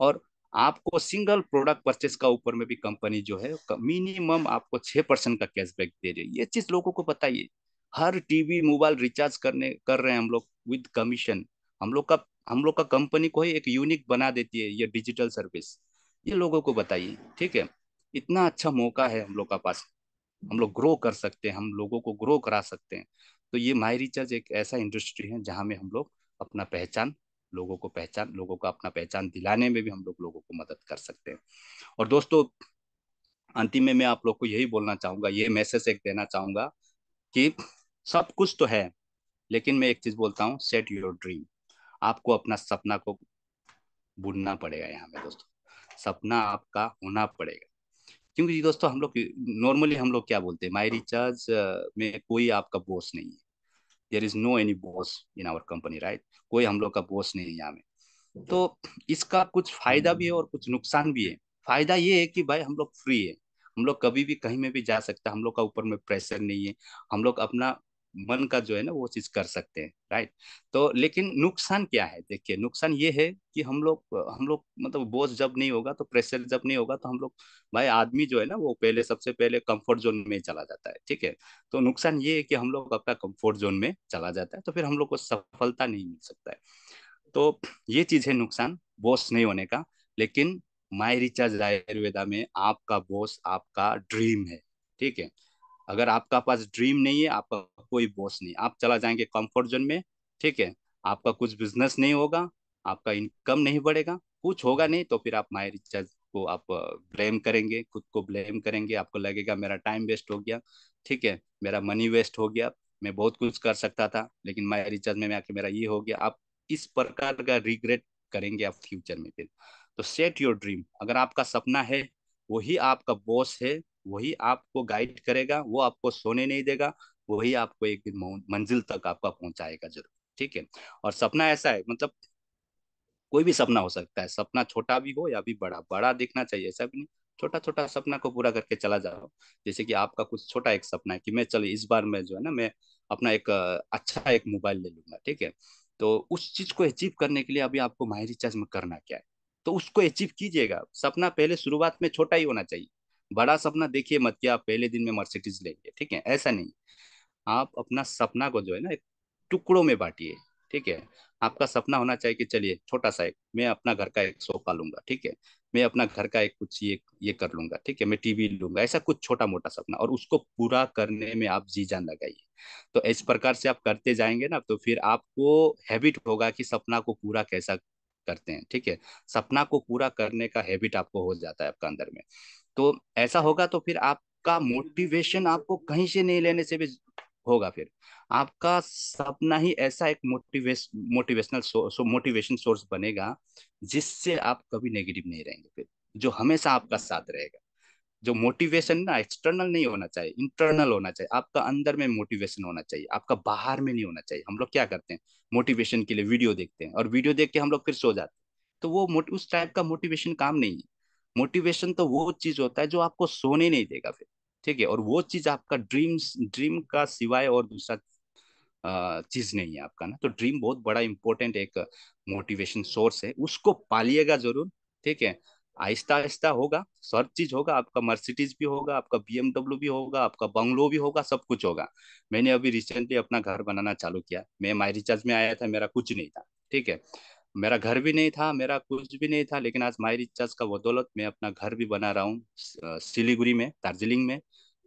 और आपको सिंगल प्रोडक्ट परचेस का ऊपर में भी कंपनी जो है मिनिमम आपको छह परसेंट का कैशबैक दे रही है। ये चीज़ लोगों को बताइए हर टीवी, मोबाइल रिचार्ज करने, कर रहे हैं हम लोग विद कमीशन। हम लोग का, हम लोग का कंपनी को ही एक यूनिक बना देती है ये डिजिटल सर्विस। ये लोगों को बताइए, ठीक है? इतना अच्छा मौका है हम लोग का पास। हम लोग ग्रो कर सकते हैं, हम लोगों को ग्रो करा सकते हैं। तो ये माई रिचार्ज एक ऐसा इंडस्ट्री है जहाँ में हम लोग अपना पहचान लोगों को पहचान, लोगों को अपना पहचान दिलाने में भी हम लोग लोगों को मदद कर सकते हैं। और दोस्तों, अंतिम में मैं आप लोग को यही बोलना चाहूँगा, ये मैसेज एक देना चाहूँगा कि सब कुछ तो है, लेकिन मैं एक चीज़ बोलता हूँ सेट योर ड्रीम आपको अपना सपना को बुनना पड़ेगा यहाँ में दोस्तों। सपना आपका होना पड़ेगा। क्योंकि दोस्तों, हम लोग नॉर्मली हम लोग क्या बोलते हैं माई रिचार्ज में कोई आपका बोस नहीं है। There is no any boss in our company right कोई हम लोग का बॉस नहीं है यहाँ में। तो इसका कुछ फ़ायदा भी है और कुछ नुकसान भी है। फ़ायदा ये है कि भाई हम लोग फ्री है। हम लोग कभी भी कहीं में भी जा सकते हैं। हम लोग का ऊपर में प्रेशर नहीं है। हम लोग अपना मन का जो है ना, वो चीज़ कर सकते हैं राइट तो लेकिन नुकसान क्या है? देखिए, नुकसान ये है कि हम लोग हम लोग मतलब बोझ जब नहीं होगा तो प्रेशर जब नहीं होगा तो हम लोग, भाई आदमी जो है ना, वो पहले, सबसे पहले कंफर्ट जोन में चला जाता है, ठीक है? तो नुकसान ये है कि हम लोग अपना कंफर्ट जोन में चला जाता है तो फिर हम लोग को सफलता नहीं मिल सकता है। तो ये चीज़ है नुकसान बॉस नहीं होने का, लेकिन माई रिचार्ज आयुर्वेदा में आपका बॉस आपका ड्रीम है, ठीक है? अगर आपका पास ड्रीम नहीं है, आपका कोई बॉस नहीं। आप चला जाएँगे कंफर्ट जोन में, ठीक है? आपका कुछ बिज़नेस नहीं होगा, आपका इनकम नहीं बढ़ेगा, कुछ होगा नहीं तो फिर आप माई रिचार्ज को आप ब्लेम करेंगे, खुद को ब्लेम करेंगे। आपको लगेगा, मेरा टाइम वेस्ट हो गया, ठीक है? मेरा मनी वेस्ट हो गया, मैं बहुत कुछ कर सकता था, लेकिन माई रिचार्ज में आके मेरा ये हो गया। आप इस प्रकार का रिग्रेट करेंगे आप फ्यूचर में फिर। तो सेट योर ड्रीम अगर आपका सपना है, वही आपका बॉस है वही आपको गाइड करेगा, वो आपको सोने नहीं देगा, वही आपको एक दिन मंजिल तक आपका पहुंचाएगा ज़रूर, ठीक है? और सपना ऐसा है मतलब कोई भी सपना हो सकता है, सपना छोटा भी हो या भी बड़ा बड़ा दिखना चाहिए, ऐसा भी नहीं छोटा छोटा सपना को पूरा करके चला जाओ। जैसे कि आपका कुछ छोटा एक सपना है कि मैं, चलो इस बार मैं जो है ना, मैं अपना एक अच्छा एक मोबाइल ले लूँगा, ठीक है? तो उस चीज़ को अचीव करने के लिए अभी आपको माहिर रिचार्ज में करना क्या है? तो उसको अचीव कीजिएगा। सपना पहले शुरुआत में छोटा ही होना चाहिए। बड़ा सपना देखिए मत कि आप पहले दिन में मर्सिडीज लेंगे, ठीक है? ऐसा नहीं। आप अपना सपना को जो है ना एक टुकड़ों में बांटिए, ठीक है? आपका सपना होना चाहिए कि चलिए छोटा सा एक, मैं अपना घर का एक सोफा लूँगा, ठीक है? मैं अपना घर का एक कुछ ये ये कर लूँगा, ठीक है? मैं टीवी लूँगा, ऐसा कुछ छोटा मोटा सपना और उसको पूरा करने में आप जी जान लगाइए। तो इस प्रकार से आप करते जाएँगे ना तो फिर आपको हैबिट होगा कि सपना को पूरा कैसा करते हैं, ठीक है? सपना को पूरा करने का हैबिट आपको हो जाता है आपका अंदर में। तो ऐसा होगा तो फिर आपका मोटिवेशन आपको कहीं से नहीं लेने से भी होगा फिर। आपका सपना ही ऐसा एक मोटिवेश मोटिवेशनल सो, मोटिवेशन सोर्स बनेगा जिससे आप कभी नेगेटिव नहीं रहेंगे फिर जो हमेशा आपका साथ रहेगा। जो मोटिवेशन ना एक्सटर्नल नहीं होना चाहिए इंटरनल होना चाहिए। आपका अंदर में मोटिवेशन होना चाहिए आपका बाहर में नहीं होना चाहिए। हम लोग क्या करते हैं? मोटिवेशन के लिए वीडियो देखते हैं और वीडियो देख के हम लोग फिर सो जाते हैं। तो वो उस टाइप का मोटिवेशन काम नहीं है। मोटिवेशन तो वो चीज़ होता है जो आपको सोने नहीं देगा फिर, ठीक है? और वो चीज़ आपका ड्रीम्स ड्रीम का सिवाय और दूसरा चीज़ नहीं है आपका ना? तो ड्रीम बहुत बड़ा इंपॉर्टेंट एक मोटिवेशन सोर्स है। उसको पालिएगा ज़रूर, ठीक है? आहिस्ता आहिस्ता होगा, सब चीज़ होगा। आपका मर्सिडीज भी होगा, आपका बीएमडब्ल्यू भी होगा, आपका बंगलो भी होगा, सब कुछ होगा। मैंने अभी रिसेंटली अपना घर बनाना चालू किया। मैं माई रिचार्ज में आया था, मेरा कुछ नहीं था, ठीक है? मेरा घर भी नहीं था, मेरा कुछ भी नहीं था, लेकिन आज माई रिचार्ज का बदौलत मैं अपना घर भी बना रहा हूँ सिलीगुड़ी में, दार्जिलिंग में।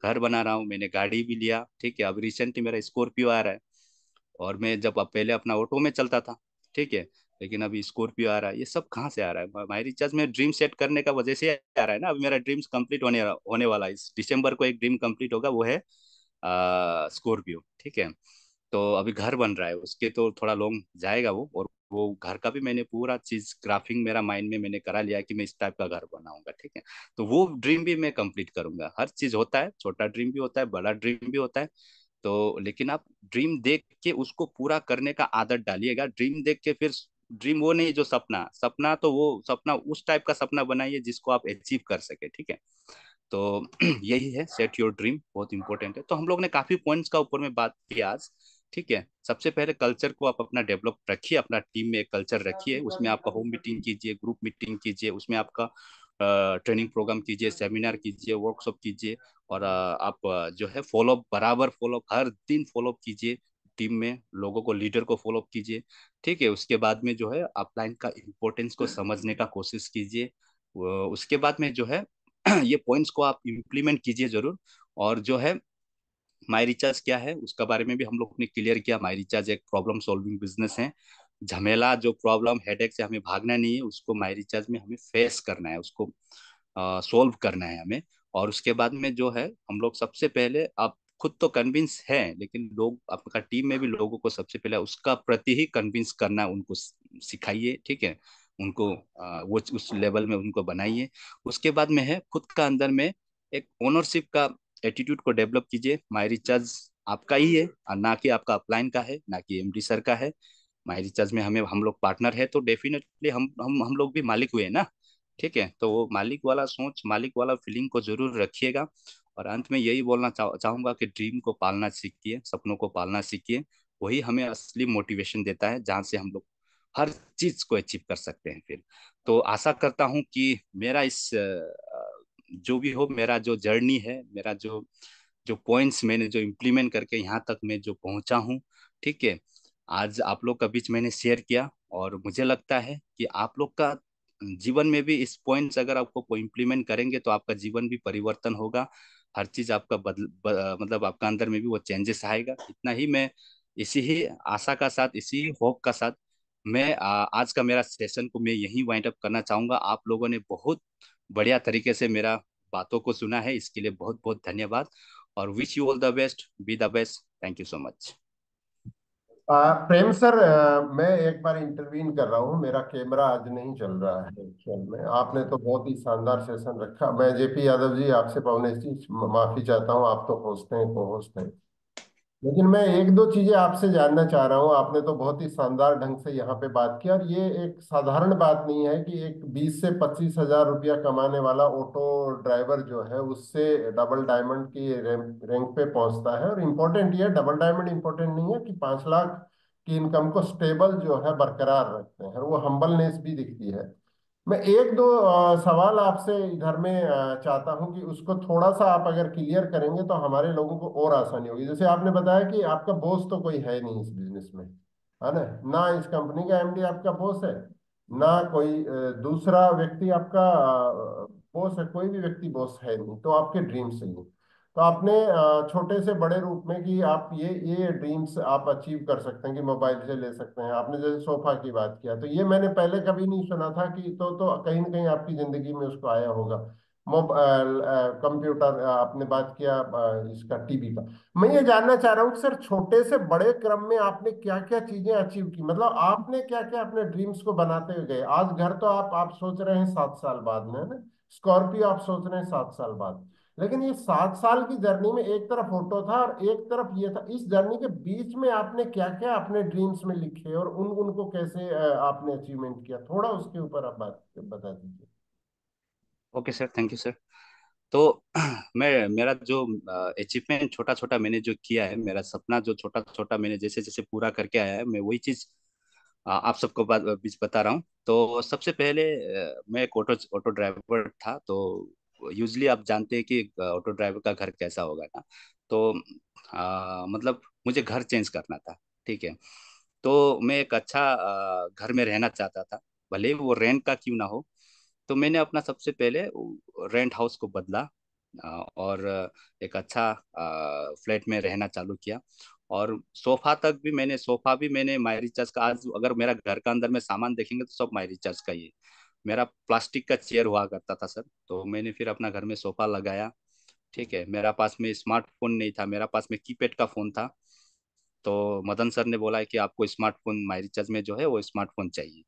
घर बना रहा हूँ, मैंने गाड़ी भी लिया, ठीक है, अब रिसेंटली मेरा स्कॉर्पियो आ रहा है। और मैं जब पहले अपना ऑटो में चलता था, ठीक है, लेकिन अभी स्कॉर्पियो आ रहा है, ये सब कहाँ से आ रहा है? माई रिचार्ज में ड्रीम सेट करने का वजह से आ रहा है ना, अभी मेरा ड्रीम्स कंप्लीट होने होने वाला है, इस दिसंबर को एक ड्रीम कंप्लीट होगा, वो है स्कॉर्पियो ठीक है। तो अभी घर बन रहा है, उसके तो थोड़ा लॉन्ग जाएगा वो और वो घर का भी मैंने पूरा चीज़ ग्राफिंग मेरा माइंड में मैंने करा लिया कि मैं इस टाइप का घर बनाऊँगा, ठीक है? तो वो ड्रीम भी मैं कंप्लीट करूँगा। हर चीज़ होता है, छोटा ड्रीम भी होता है, बड़ा ड्रीम भी होता है तो लेकिन आप ड्रीम देख के उसको पूरा करने का आदत डालिएगा। ड्रीम देख के फिर ड्रीम वो नहीं जो सपना सपना तो वो सपना उस टाइप का सपना बनाइए जिसको आप अचीव कर सके, ठीक है? तो [clears throat] यही है सेट योर ड्रीम बहुत इंपॉर्टेंट है। तो हम लोग ने काफ़ी पॉइंट्स का ऊपर में बात की आज। ठीक है? सबसे पहले कल्चर को आप अपना डेवलप रखिए अपना टीम में एक कल्चर रखिए उसमें आपका होम मीटिंग कीजिए ग्रुप मीटिंग कीजिए उसमें आपका ट्रेनिंग प्रोग्राम कीजिए सेमिनार कीजिए वर्कशॉप कीजिए और आप जो है फॉलोअप बराबर फॉलोअप हर दिन फॉलोअप कीजिए टीम में लोगों को लीडर को फॉलोअप कीजिए ठीक है? उसके बाद में जो है अपलाइन का इम्पोर्टेंस को समझने का कोशिश कीजिए उसके बाद में जो है [clears throat] ये पॉइंट्स को आप इम्प्लीमेंट कीजिए ज़रूर और जो है माई रिचार्ज क्या है, उसका बारे में भी हम लोग ने क्लियर किया। माई रिचार्ज एक प्रॉब्लम सॉल्विंग बिज़नेस है। झमेला, जो प्रॉब्लम, हेडेक से हमें भागना नहीं है, उसको माई रिचार्ज में हमें फेस करना है, उसको सॉल्व करना है हमें। और उसके बाद में जो है, हम लोग सबसे पहले, आप खुद तो कन्विंस है, लेकिन लोग, आपका टीम में भी लोगों को सबसे पहले उसका प्रति ही कन्विंस करना, उनको सिखाइए, ठीक है? उनको वो उस लेवल में उनको बनाइए। उसके बाद में है, खुद का अंदर में एक ओनरशिप का एटीट्यूड को डेवलप कीजिए। माई रिचार्ज आपका ही है और ना कि आपका अपलाइन का है ना कि एमडी सर का है। माई रिचार्ज में हमें हम लोग पार्टनर है तो डेफिनेटली हम हम हम लोग भी मालिक हुए ना। ठीक है? तो वो मालिक वाला सोच मालिक वाला फीलिंग को ज़रूर रखिएगा। और अंत में यही बोलना चाह, चाहूँगा कि ड्रीम को पालना सीखिए सपनों को पालना सीखिए। वही हमें असली मोटिवेशन देता है जहाँ से हम लोग हर चीज़ को अचीव कर सकते हैं फिर। तो आशा करता हूँ कि मेरा इस जो भी हो मेरा जो जर्नी है मेरा जो जो पॉइंट्स मैंने जो इम्प्लीमेंट करके यहाँ तक मैं जो पहुँचा हूँ ठीक है? आज आप लोग का बीच मैंने शेयर किया और मुझे लगता है कि आप लोग का जीवन में भी इस पॉइंट्स अगर आपको इम्प्लीमेंट करेंगे तो आपका जीवन भी परिवर्तन होगा। हर चीज़ आपका बदल ब, मतलब आपका अंदर में भी वो चेंजेस आएगा। इतना ही मैं इसी ही आशा का साथ इसी ही होप का साथ मैं आ, आज का मेरा सेशन को मैं यही वाइंड अप करना चाहूँगा। आप लोगों ने बहुत बढ़िया तरीके से मेरा बातों को सुना है। इसके लिए बहुत बहुत धन्यवाद और wish you all the best be the best thank you so much Prem sir मैं एक बार इंटरवीन कर रहा हूँ, मेरा कैमरा आज नहीं चल रहा है एक्चुअल में। आपने तो बहुत ही शानदार सेशन रखा। मैं जेपी यादव जी, आपसे पवनेश जी माफ़ी चाहता हूँ, आप तो होस्ट हैं को होस्ट हैं। लेकिन मैं एक दो चीज़ें आपसे जानना चाह रहा हूँ। आपने तो बहुत ही शानदार ढंग से यहाँ पे बात की और ये एक साधारण बात नहीं है कि एक बीस से पच्चीस हज़ार रुपया कमाने वाला ऑटो ड्राइवर जो है, उससे डबल डायमंड की रैंक पे पहुँचता है। और इम्पोर्टेंट ये डबल डायमंड इम्पोर्टेंट नहीं है कि पाँच लाख की इनकम को स्टेबल जो है, बरकरार रखते हैं। वो हम्बलनेस भी दिखती है। मैं एक दो सवाल आपसे इधर में चाहता हूँ कि उसको थोड़ा सा आप अगर क्लियर करेंगे तो हमारे लोगों को और आसानी होगी। जैसे आपने बताया कि आपका बॉस तो कोई है नहीं इस बिज़नेस में, है ना? ना इस कंपनी का एमडी आपका बॉस है, ना कोई दूसरा व्यक्ति आपका बॉस है, कोई भी व्यक्ति बॉस है नहीं तो आपके ड्रीम से ही। तो आपने छोटे से बड़े रूप में कि आप ये ये ड्रीम्स आप अचीव कर सकते हैं कि मोबाइल से ले सकते हैं। आपने जैसे सोफा की बात किया तो ये मैंने पहले कभी नहीं सुना था कि तो तो कहीं ना कहीं आपकी ज़िंदगी में उसको आया होगा। मोबाइल कंप्यूटर आपने बात किया इसका टीवी का। मैं ये जानना चाह रहा हूँ कि सर छोटे से बड़े क्रम में आपने क्या क्या चीज़ें अचीव की? मतलब आपने क्या क्या अपने ड्रीम्स को बनाते गए? आज घर तो आप आप सोच रहे हैं सात साल बाद में, है ना? स्कॉर्पियो आप सोच रहे हैं सात साल बाद। लेकिन ये सात साल की जर्नी में एक तरफ़ ऑटो था और एक तरफ़ ये था। इस जर्नी के बीच में आपने क्या क्या अपने ड्रीम्स में लिखे और उन, उनको कैसे आपने अचीवमेंट किया? थोड़ा उसके ऊपर आप बात बता दीजिए। Okay sir, thank you sir. तो [clears throat] मैं, मेरा जो अचीवमेंट छोटा छोटा मैंने जो किया है, मेरा सपना जो छोटा छोटा मैंने जैसे जैसे पूरा करके आया है, मैं वही चीज़ आप सबको बीच बता रहा हूँ। तो सबसे पहले मैं एक ऑटो ऑटो ड्राइवर था तो यूजली आप जानते हैं कि ऑटो ड्राइवर का घर कैसा होगा ना? तो आ, मतलब मुझे घर चेंज करना था ठीक है? तो मैं एक अच्छा घर में रहना चाहता था भले वो रेंट का क्यों ना हो। तो मैंने अपना सबसे पहले रेंट हाउस को बदला और एक अच्छा फ्लैट में रहना चालू किया। और सोफा तक भी मैंने सोफा भी मैंने माई रिचार्ज का आज अगर मेरा घर का अंदर में सामान देखेंगे तो सब माई रिचार्ज का ही। मेरा प्लास्टिक का चेयर हुआ करता था सर तो मैंने फिर अपना घर में सोफा लगाया। ठीक है मेरा पास में स्मार्टफ़ोन नहीं था मेरा पास में कीपैड का फ़ोन था। तो मदन सर ने बोला कि आपको स्मार्टफ़ोन माई रिचार्ज में जो है वो स्मार्टफ़ोन चाहिए।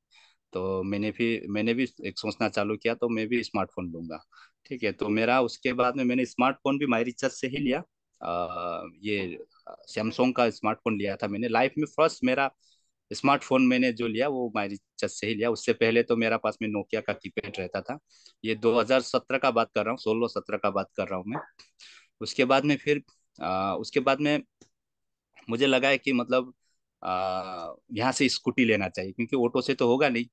तो मैंने भी मैंने भी एक सोचना चालू किया तो मैं भी स्मार्टफ़ोन लूँगा। ठीक है तो मेरा उसके बाद में मैंने स्मार्टफ़ोन भी माई रिचार्ज से ही लिया। आ, ये सैमसंग का स्मार्टफ़ोन लिया था मैंने। लाइफ में फ़र्स्ट मेरा स्मार्टफ़ोन मैंने जो लिया वो माई रिचार्ज से ही लिया। उससे पहले तो मेरा पास में नोकिया का कीपैड रहता था। ये 2017 का बात कर रहा हूँ सोलह सत्रह का बात कर रहा हूँ मैं। उसके बाद में फिर आ, उसके बाद में मुझे लगा है कि मतलब यहाँ से स्कूटी लेना चाहिए क्योंकि ऑटो से तो होगा नहीं।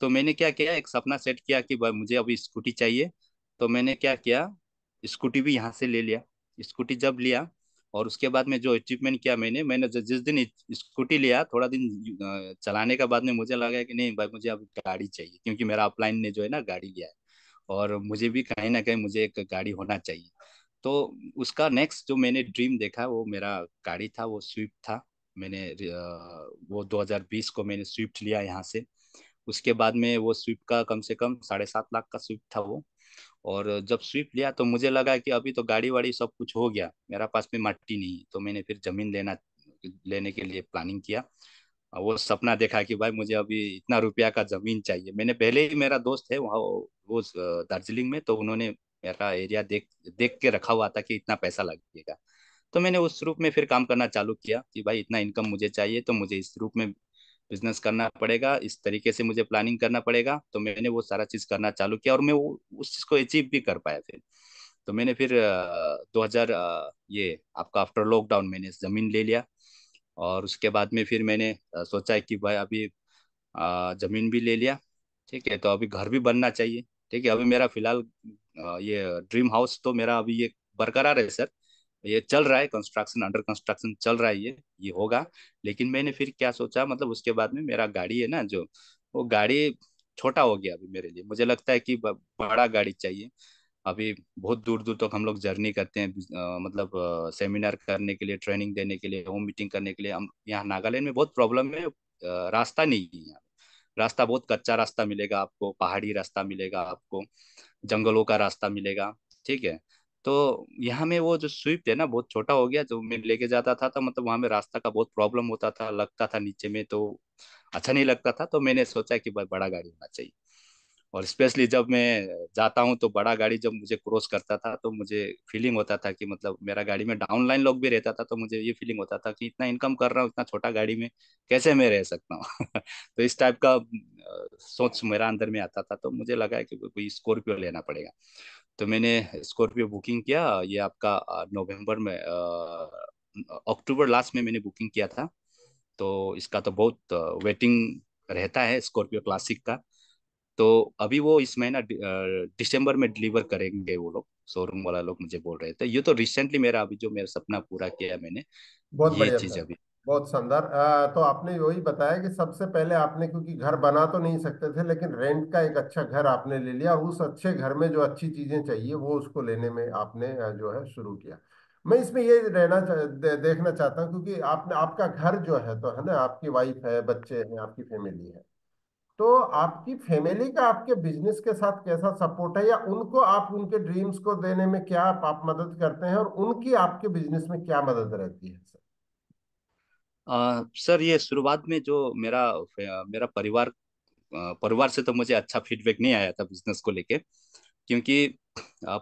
तो मैंने क्या किया एक सपना सेट किया कि भाई मुझे अभी स्कूटी चाहिए। तो मैंने क्या किया स्कूटी भी यहाँ से ले लिया। स्कूटी जब लिया और उसके बाद में जो अचीवमेंट किया मैंने मैंने जिस दिन स्कूटी लिया, थोड़ा दिन चलाने के बाद में मुझे लगा कि नहीं भाई, मुझे अब गाड़ी चाहिए, क्योंकि मेरा अपलाइन ने जो है ना गाड़ी लिया है। और मुझे भी कहीं ना कहीं मुझे एक गाड़ी होना चाहिए। तो उसका नेक्स्ट जो मैंने ड्रीम देखा, वो मेरा गाड़ी था, वो स्विफ्ट था। मैंने वो 2020 को मैंने स्विफ्ट लिया यहाँ से। उसके बाद में वो स्विफ्ट का कम से कम साढ़े सात लाख का स्विफ्ट था वो। और जब स्वीप लिया तो मुझे लगा कि अभी तो गाड़ी वाड़ी सब कुछ हो गया, मेरा पास में मट्टी नहीं तो मैंने फिर ज़मीन लेना, लेने के लिए प्लानिंग किया। वो सपना देखा कि भाई मुझे अभी इतना रुपया का ज़मीन चाहिए। मैंने पहले ही, मेरा दोस्त है वहाँ, वो दार्जिलिंग में तो उन्होंने मेरा एरिया देख देख के रखा हुआ था कि इतना पैसा लगेगा। तो मैंने उस रूप में फिर काम करना चालू किया कि भाई इतना इनकम मुझे चाहिए तो मुझे इस रूप में बिज़नेस करना पड़ेगा, इस तरीके से मुझे प्लानिंग करना पड़ेगा तो मैंने वो सारा चीज़ करना चालू किया और मैं वो, उस चीज़ को अचीव भी कर पाया फिर। तो मैंने फिर दो हज़ार ये आपका आफ्टर लॉकडाउन मैंने ज़मीन ले लिया और उसके बाद में फिर मैंने सोचा कि भाई अभी ज़मीन भी ले लिया, ठीक है तो अभी घर भी बनना चाहिए, ठीक है। अभी मेरा फ़िलहाल ये ड्रीम हाउस तो मेरा अभी ये बरकरार है सर ये चल रहा है कंस्ट्रक्शन अंडर कंस्ट्रक्शन चल रहा है ये ये होगा। लेकिन मैंने फिर क्या सोचा मतलब उसके बाद में मेरा गाड़ी है ना जो वो गाड़ी छोटा हो गया अभी मेरे लिए। मुझे लगता है कि बड़ा गाड़ी चाहिए। अभी बहुत दूर दूर तक तो हम लोग जर्नी करते हैं आ, मतलब सेमिनार करने के लिए ट्रेनिंग देने के लिए होम मीटिंग करने के लिए। हम यहाँ नागालैंड में बहुत प्रॉब्लम है रास्ता नहीं है यहाँ। रास्ता बहुत कच्चा रास्ता मिलेगा आपको पहाड़ी रास्ता मिलेगा आपको जंगलों का रास्ता मिलेगा ठीक है? तो यहाँ में वो जो स्विफ्ट है ना, बहुत छोटा हो गया, जो मैं लेके जाता था तो मतलब वहाँ में रास्ता का बहुत प्रॉब्लम होता था, लगता था नीचे में तो अच्छा नहीं लगता था तो मैंने सोचा कि बड़ा गाड़ी होना चाहिए। और स्पेशली जब मैं जाता हूँ तो बड़ा गाड़ी जब मुझे क्रॉस करता था तो मुझे फीलिंग होता था कि मतलब मेरा गाड़ी में डाउन लाइन लोग भी रहता था तो मुझे ये फीलिंग होता था कि इतना इनकम कर रहा हूँ, इतना छोटा गाड़ी में, कैसे मैं रह सकता हूँ? [laughs] तो इस टाइप का सोच मेरा अंदर में आता था तो मुझे लगा कि कोई स्कॉर्पियो लेना पड़ेगा। तो मैंने स्कॉर्पियो बुकिंग किया ये आपका नवंबर में अक्टूबर लास्ट में मैंने बुकिंग किया था। तो इसका तो बहुत वेटिंग रहता है स्कॉर्पियो क्लासिक का। तो अभी वो इस महीना दिसंबर में डिलीवर करेंगे वो लोग शोरूम वाला लोग मुझे बोल रहे थे। ये तो रिसेंटली मेरा अभी जो मेरा सपना पूरा किया मैंने बहुत ये चीज़ अभी बहुत शानदार। तो आपने वही बताया कि सबसे पहले आपने क्योंकि घर बना तो नहीं सकते थे लेकिन रेंट का एक अच्छा घर आपने ले लिया और उस अच्छे घर में जो अच्छी चीज़ें चाहिए वो उसको लेने में आपने जो है शुरू किया। मैं इसमें ये रहना दे, देखना चाहता हूँ क्योंकि आपने आपका घर जो है तो है ना आपकी वाइफ है बच्चे हैं आपकी फैमिली है तो आपकी फैमिली का आपके बिज़नेस के साथ कैसा सपोर्ट है या उनको आप उनके ड्रीम्स को देने में क्या आप, आप मदद करते हैं और उनकी आपके बिज़नेस में क्या मदद रहती है आ, सर ये शुरुआत में जो मेरा मेरा परिवार परिवार से तो मुझे अच्छा फीडबैक नहीं आया था बिज़नेस को लेके क्योंकि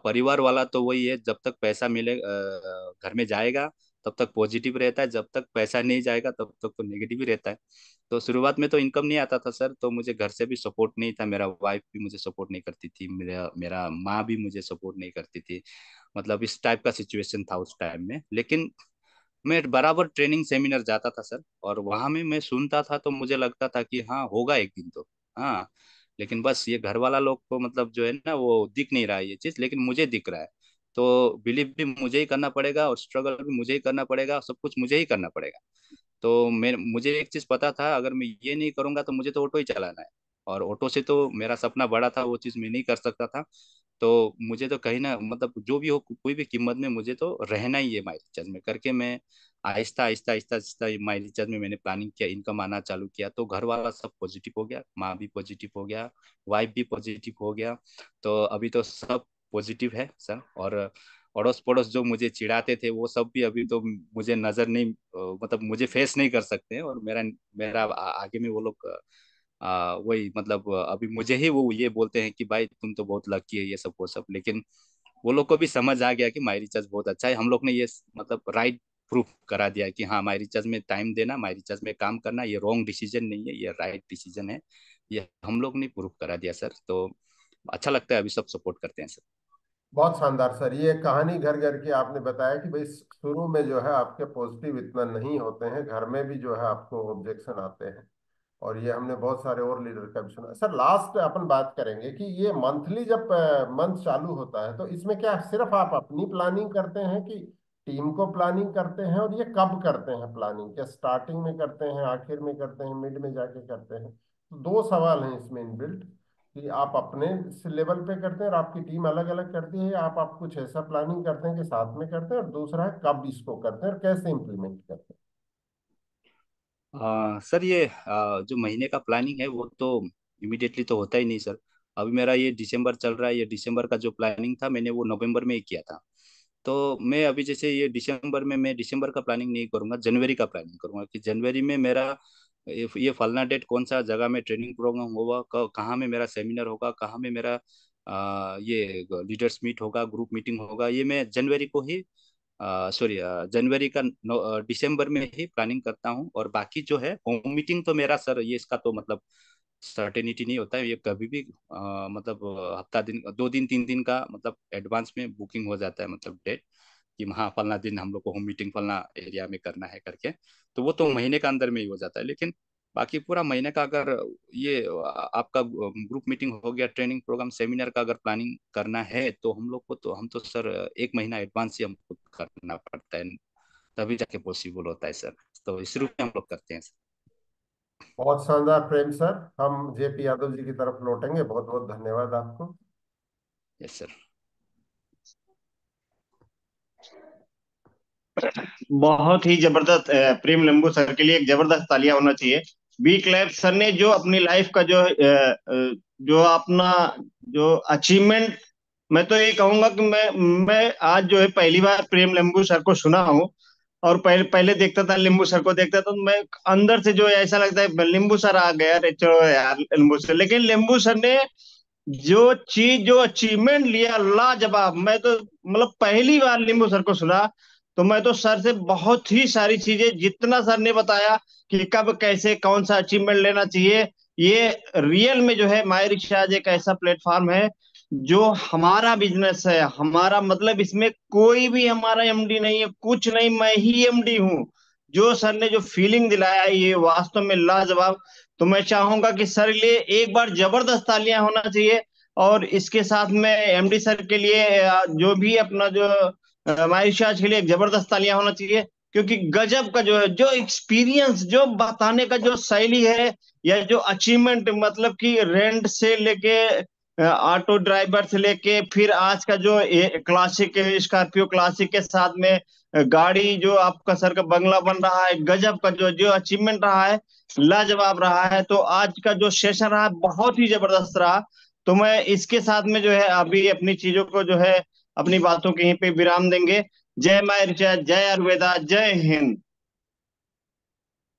परिवार वाला तो वही है जब तक पैसा मिले घर में जाएगा तब तक पॉजिटिव रहता है जब तक पैसा नहीं जाएगा तब तक तो नेगेटिव ही रहता है। तो शुरुआत में तो इनकम नहीं आता था सर तो मुझे घर से भी सपोर्ट नहीं था मेरा वाइफ भी मुझे सपोर्ट नहीं करती थी मेरा मेरा माँ भी मुझे सपोर्ट नहीं करती थी मतलब इस टाइप का सिचुएशन था उस टाइम में। लेकिन मैं बराबर ट्रेनिंग सेमिनार जाता था सर और वहाँ में मैं सुनता था तो मुझे लगता था कि हाँ होगा एक दिन तो। हाँ लेकिन बस ये घर वाला लोग को मतलब जो है ना, वो दिख नहीं रहा है ये चीज़, लेकिन मुझे दिख रहा है। तो बिलीव भी मुझे ही करना पड़ेगा और स्ट्रगल भी मुझे ही करना पड़ेगा, सब कुछ मुझे ही करना पड़ेगा। तो मैं मुझे एक चीज़ पता था, अगर मैं ये नहीं करूँगा तो मुझे तो ऑटो ही चलाना है। और ऑटो से तो मेरा सपना बड़ा था, वो चीज़ मैं नहीं कर सकता था। तो मुझे तो कहीं ना मतलब जो भी हो कोई भी कीमत में मुझे तो रहना ही है माई रिचार्ज में। करके मैं आहिस्ता आहिस्ता आहिस्ता आहिस्ता माई रिचार्ज में मैंने प्लानिंग किया इनकम आना चालू किया तो घर वाला सब पॉजिटिव हो गया, माँ भी पॉजिटिव हो गया वाइफ भी पॉजिटिव हो गया तो अभी तो सब पॉजिटिव है सर। और अड़ोस पड़ोस जो मुझे चिढ़ाते थे, वो सब भी अभी तो मुझे नज़र नहीं मतलब मुझे फेस नहीं कर सकते और मेरा मेरा आगे में वो लोग आ, वही मतलब अभी मुझे ही वो ये बोलते हैं कि भाई तुम तो बहुत लकी है ये सब वो सब। लेकिन वो लोग को भी समझ आ गया कि माई रिचार्ज बहुत अच्छा है। हम लोग ने ये मतलब राइट प्रूफ करा दिया कि हाँ माई रिचार्ज में टाइम देना माई रिचार्ज में काम करना ये रॉन्ग डिसीज़न नहीं है ये राइट डिसीज़न है। ये हम लोग ने प्रूफ करा दिया सर तो अच्छा लगता है अभी सब सपोर्ट करते हैं सर बहुत शानदार सर ये कहानी घर घर की आपने बताया कि भाई शुरू में जो है आपके पॉजिटिव इतना नहीं होते हैं घर में भी जो है आपको ऑब्जेक्शन आते हैं। और ये हमने बहुत सारे और लीडर का भी सुना सर लास्ट अपन बात करेंगे कि ये मंथली जब मंथ चालू होता है तो इसमें क्या सिर्फ़ आप अपनी प्लानिंग करते हैं कि टीम को प्लानिंग करते हैं और ये कब करते हैं प्लानिंग क्या स्टार्टिंग में करते हैं, आखिर में करते हैं मिड में जाके करते हैं? तो दो सवाल हैं इसमें इनबिल्ट कि आप अपने लेवल पे करते हैं और आपकी टीम अलग अलग करती है आप आप कुछ ऐसा प्लानिंग करते हैं कि साथ में करते हैं और दूसरा है कब इसको करते हैं और कैसे इम्प्लीमेंट करते हैं? आ, सर ये आ, जो महीने का प्लानिंग है वो तो इमिडिएटली तो होता ही नहीं सर। अभी मेरा ये दिसंबर चल रहा है ये दिसंबर का जो प्लानिंग था मैंने वो नवंबर में ही किया था। तो मैं अभी जैसे ये दिसंबर में मैं दिसंबर का प्लानिंग नहीं करूँगा जनवरी का प्लानिंग करूँगा कि जनवरी में मेरा ये फलना डेट कौन सा जगह में ट्रेनिंग प्रोग्राम होगा कहाँ में मेरा सेमिनार होगा कहाँ में मेरा आ, ये लीडर्स मीट होगा ग्रुप मीटिंग होगा ये मैं जनवरी को ही सॉरी जनवरी का दिसंबर में ही प्लानिंग करता हूँ और बाकी जो है होम मीटिंग तो मेरा सर ये इसका तो मतलब सर्टेनिटी नहीं होता है। ये कभी भी आ, मतलब हफ़्ता दिन दो दिन तीन दिन का मतलब एडवांस में बुकिंग हो जाता है मतलब डेट कि हाँ फलना दिन हम लोग को होम मीटिंग फलना एरिया में करना है करके। तो वो तो महीने का अंदर में ही हो जाता है। लेकिन बाकी पूरा महीने का अगर ये आपका ग्रुप मीटिंग हो गया ट्रेनिंग प्रोग्राम सेमिनार का अगर प्लानिंग करना है तो हम लोग को तो हम तो सर एक महीना एडवांस ही हमको करना पड़ता है। तभी जाके पॉसिबल होता है सर। तो इस रूप में हम लोग करते हैं सर। बहुत शानदार प्रेम सर। हम जेपी यादव जी की तरफ़ लौटेंगे। बहुत बहुत धन्यवाद आपको। Yes sir. बहुत ही ज़बरदस्त प्रेम लंबू सर के लिए एक ज़बरदस्त तालियाँ होना चाहिए। बी क्लैब सर ने जो अपनी लाइफ का जो जो अपना, जो अचीवमेंट, मैं तो ये कहूँगा कि मैं मैं आज जो है पहली बार प्रेम लंबू सर को सुना हूँ और पहले पहले देखता था लिंबू सर को देखता था तो मैं अंदर से जो ऐसा लगता है, लिंबू सर आ गया, अरे चलो यार, लिंबू सर। लेकिन लिंबू सर ने जो चीज़, जो अचीवमेंट लिया, लाजवाब। मैं तो मतलब पहली बार लिंबू सर को सुना तो मैं तो सर से बहुत ही सारी चीज़ें, जितना सर ने बताया कि कब, कैसे, कौन सा अचीवमेंट लेना चाहिए, ये रियल में जो है माई रिक्शाज एक ऐसा प्लेटफॉर्म है जो हमारा बिज़नेस है। हमारा मतलब इसमें कोई भी हमारा एमडी नहीं है, कुछ नहीं, मैं ही एमडी हूँ। जो सर ने जो फीलिंग दिलाया ये वास्तव में लाजवाब। तो मैं चाहूँगा कि सर लिए एक बार ज़बरदस्त तालियाँ होना चाहिए और इसके साथ में एमडी सर के लिए जो भी अपना जो हमारी शाज के लिए एक ज़बरदस्त तालियाँ होना चाहिए, क्योंकि गजब का जो है, जो एक्सपीरियंस जो बताने का जो शैली है, या जो अचीवमेंट मतलब कि रेंट से लेके ऑटो ड्राइवर से लेके, फिर आज का जो क्लासिक स्कॉर्पियो क्लासिक के साथ में गाड़ी जो आपका सर का बंगला बन रहा है, गजब का जो जो अचीवमेंट रहा है, लाजवाब रहा है तो आज का जो सेशन रहा, बहुत ही ज़बरदस्त रहा। तो मैं इसके साथ में जो है, अभी अपनी चीज़ों को जो है अपनी बातों के यहीं पे विराम देंगे। जय मायर जय आयुर्वेदा जय हिंद।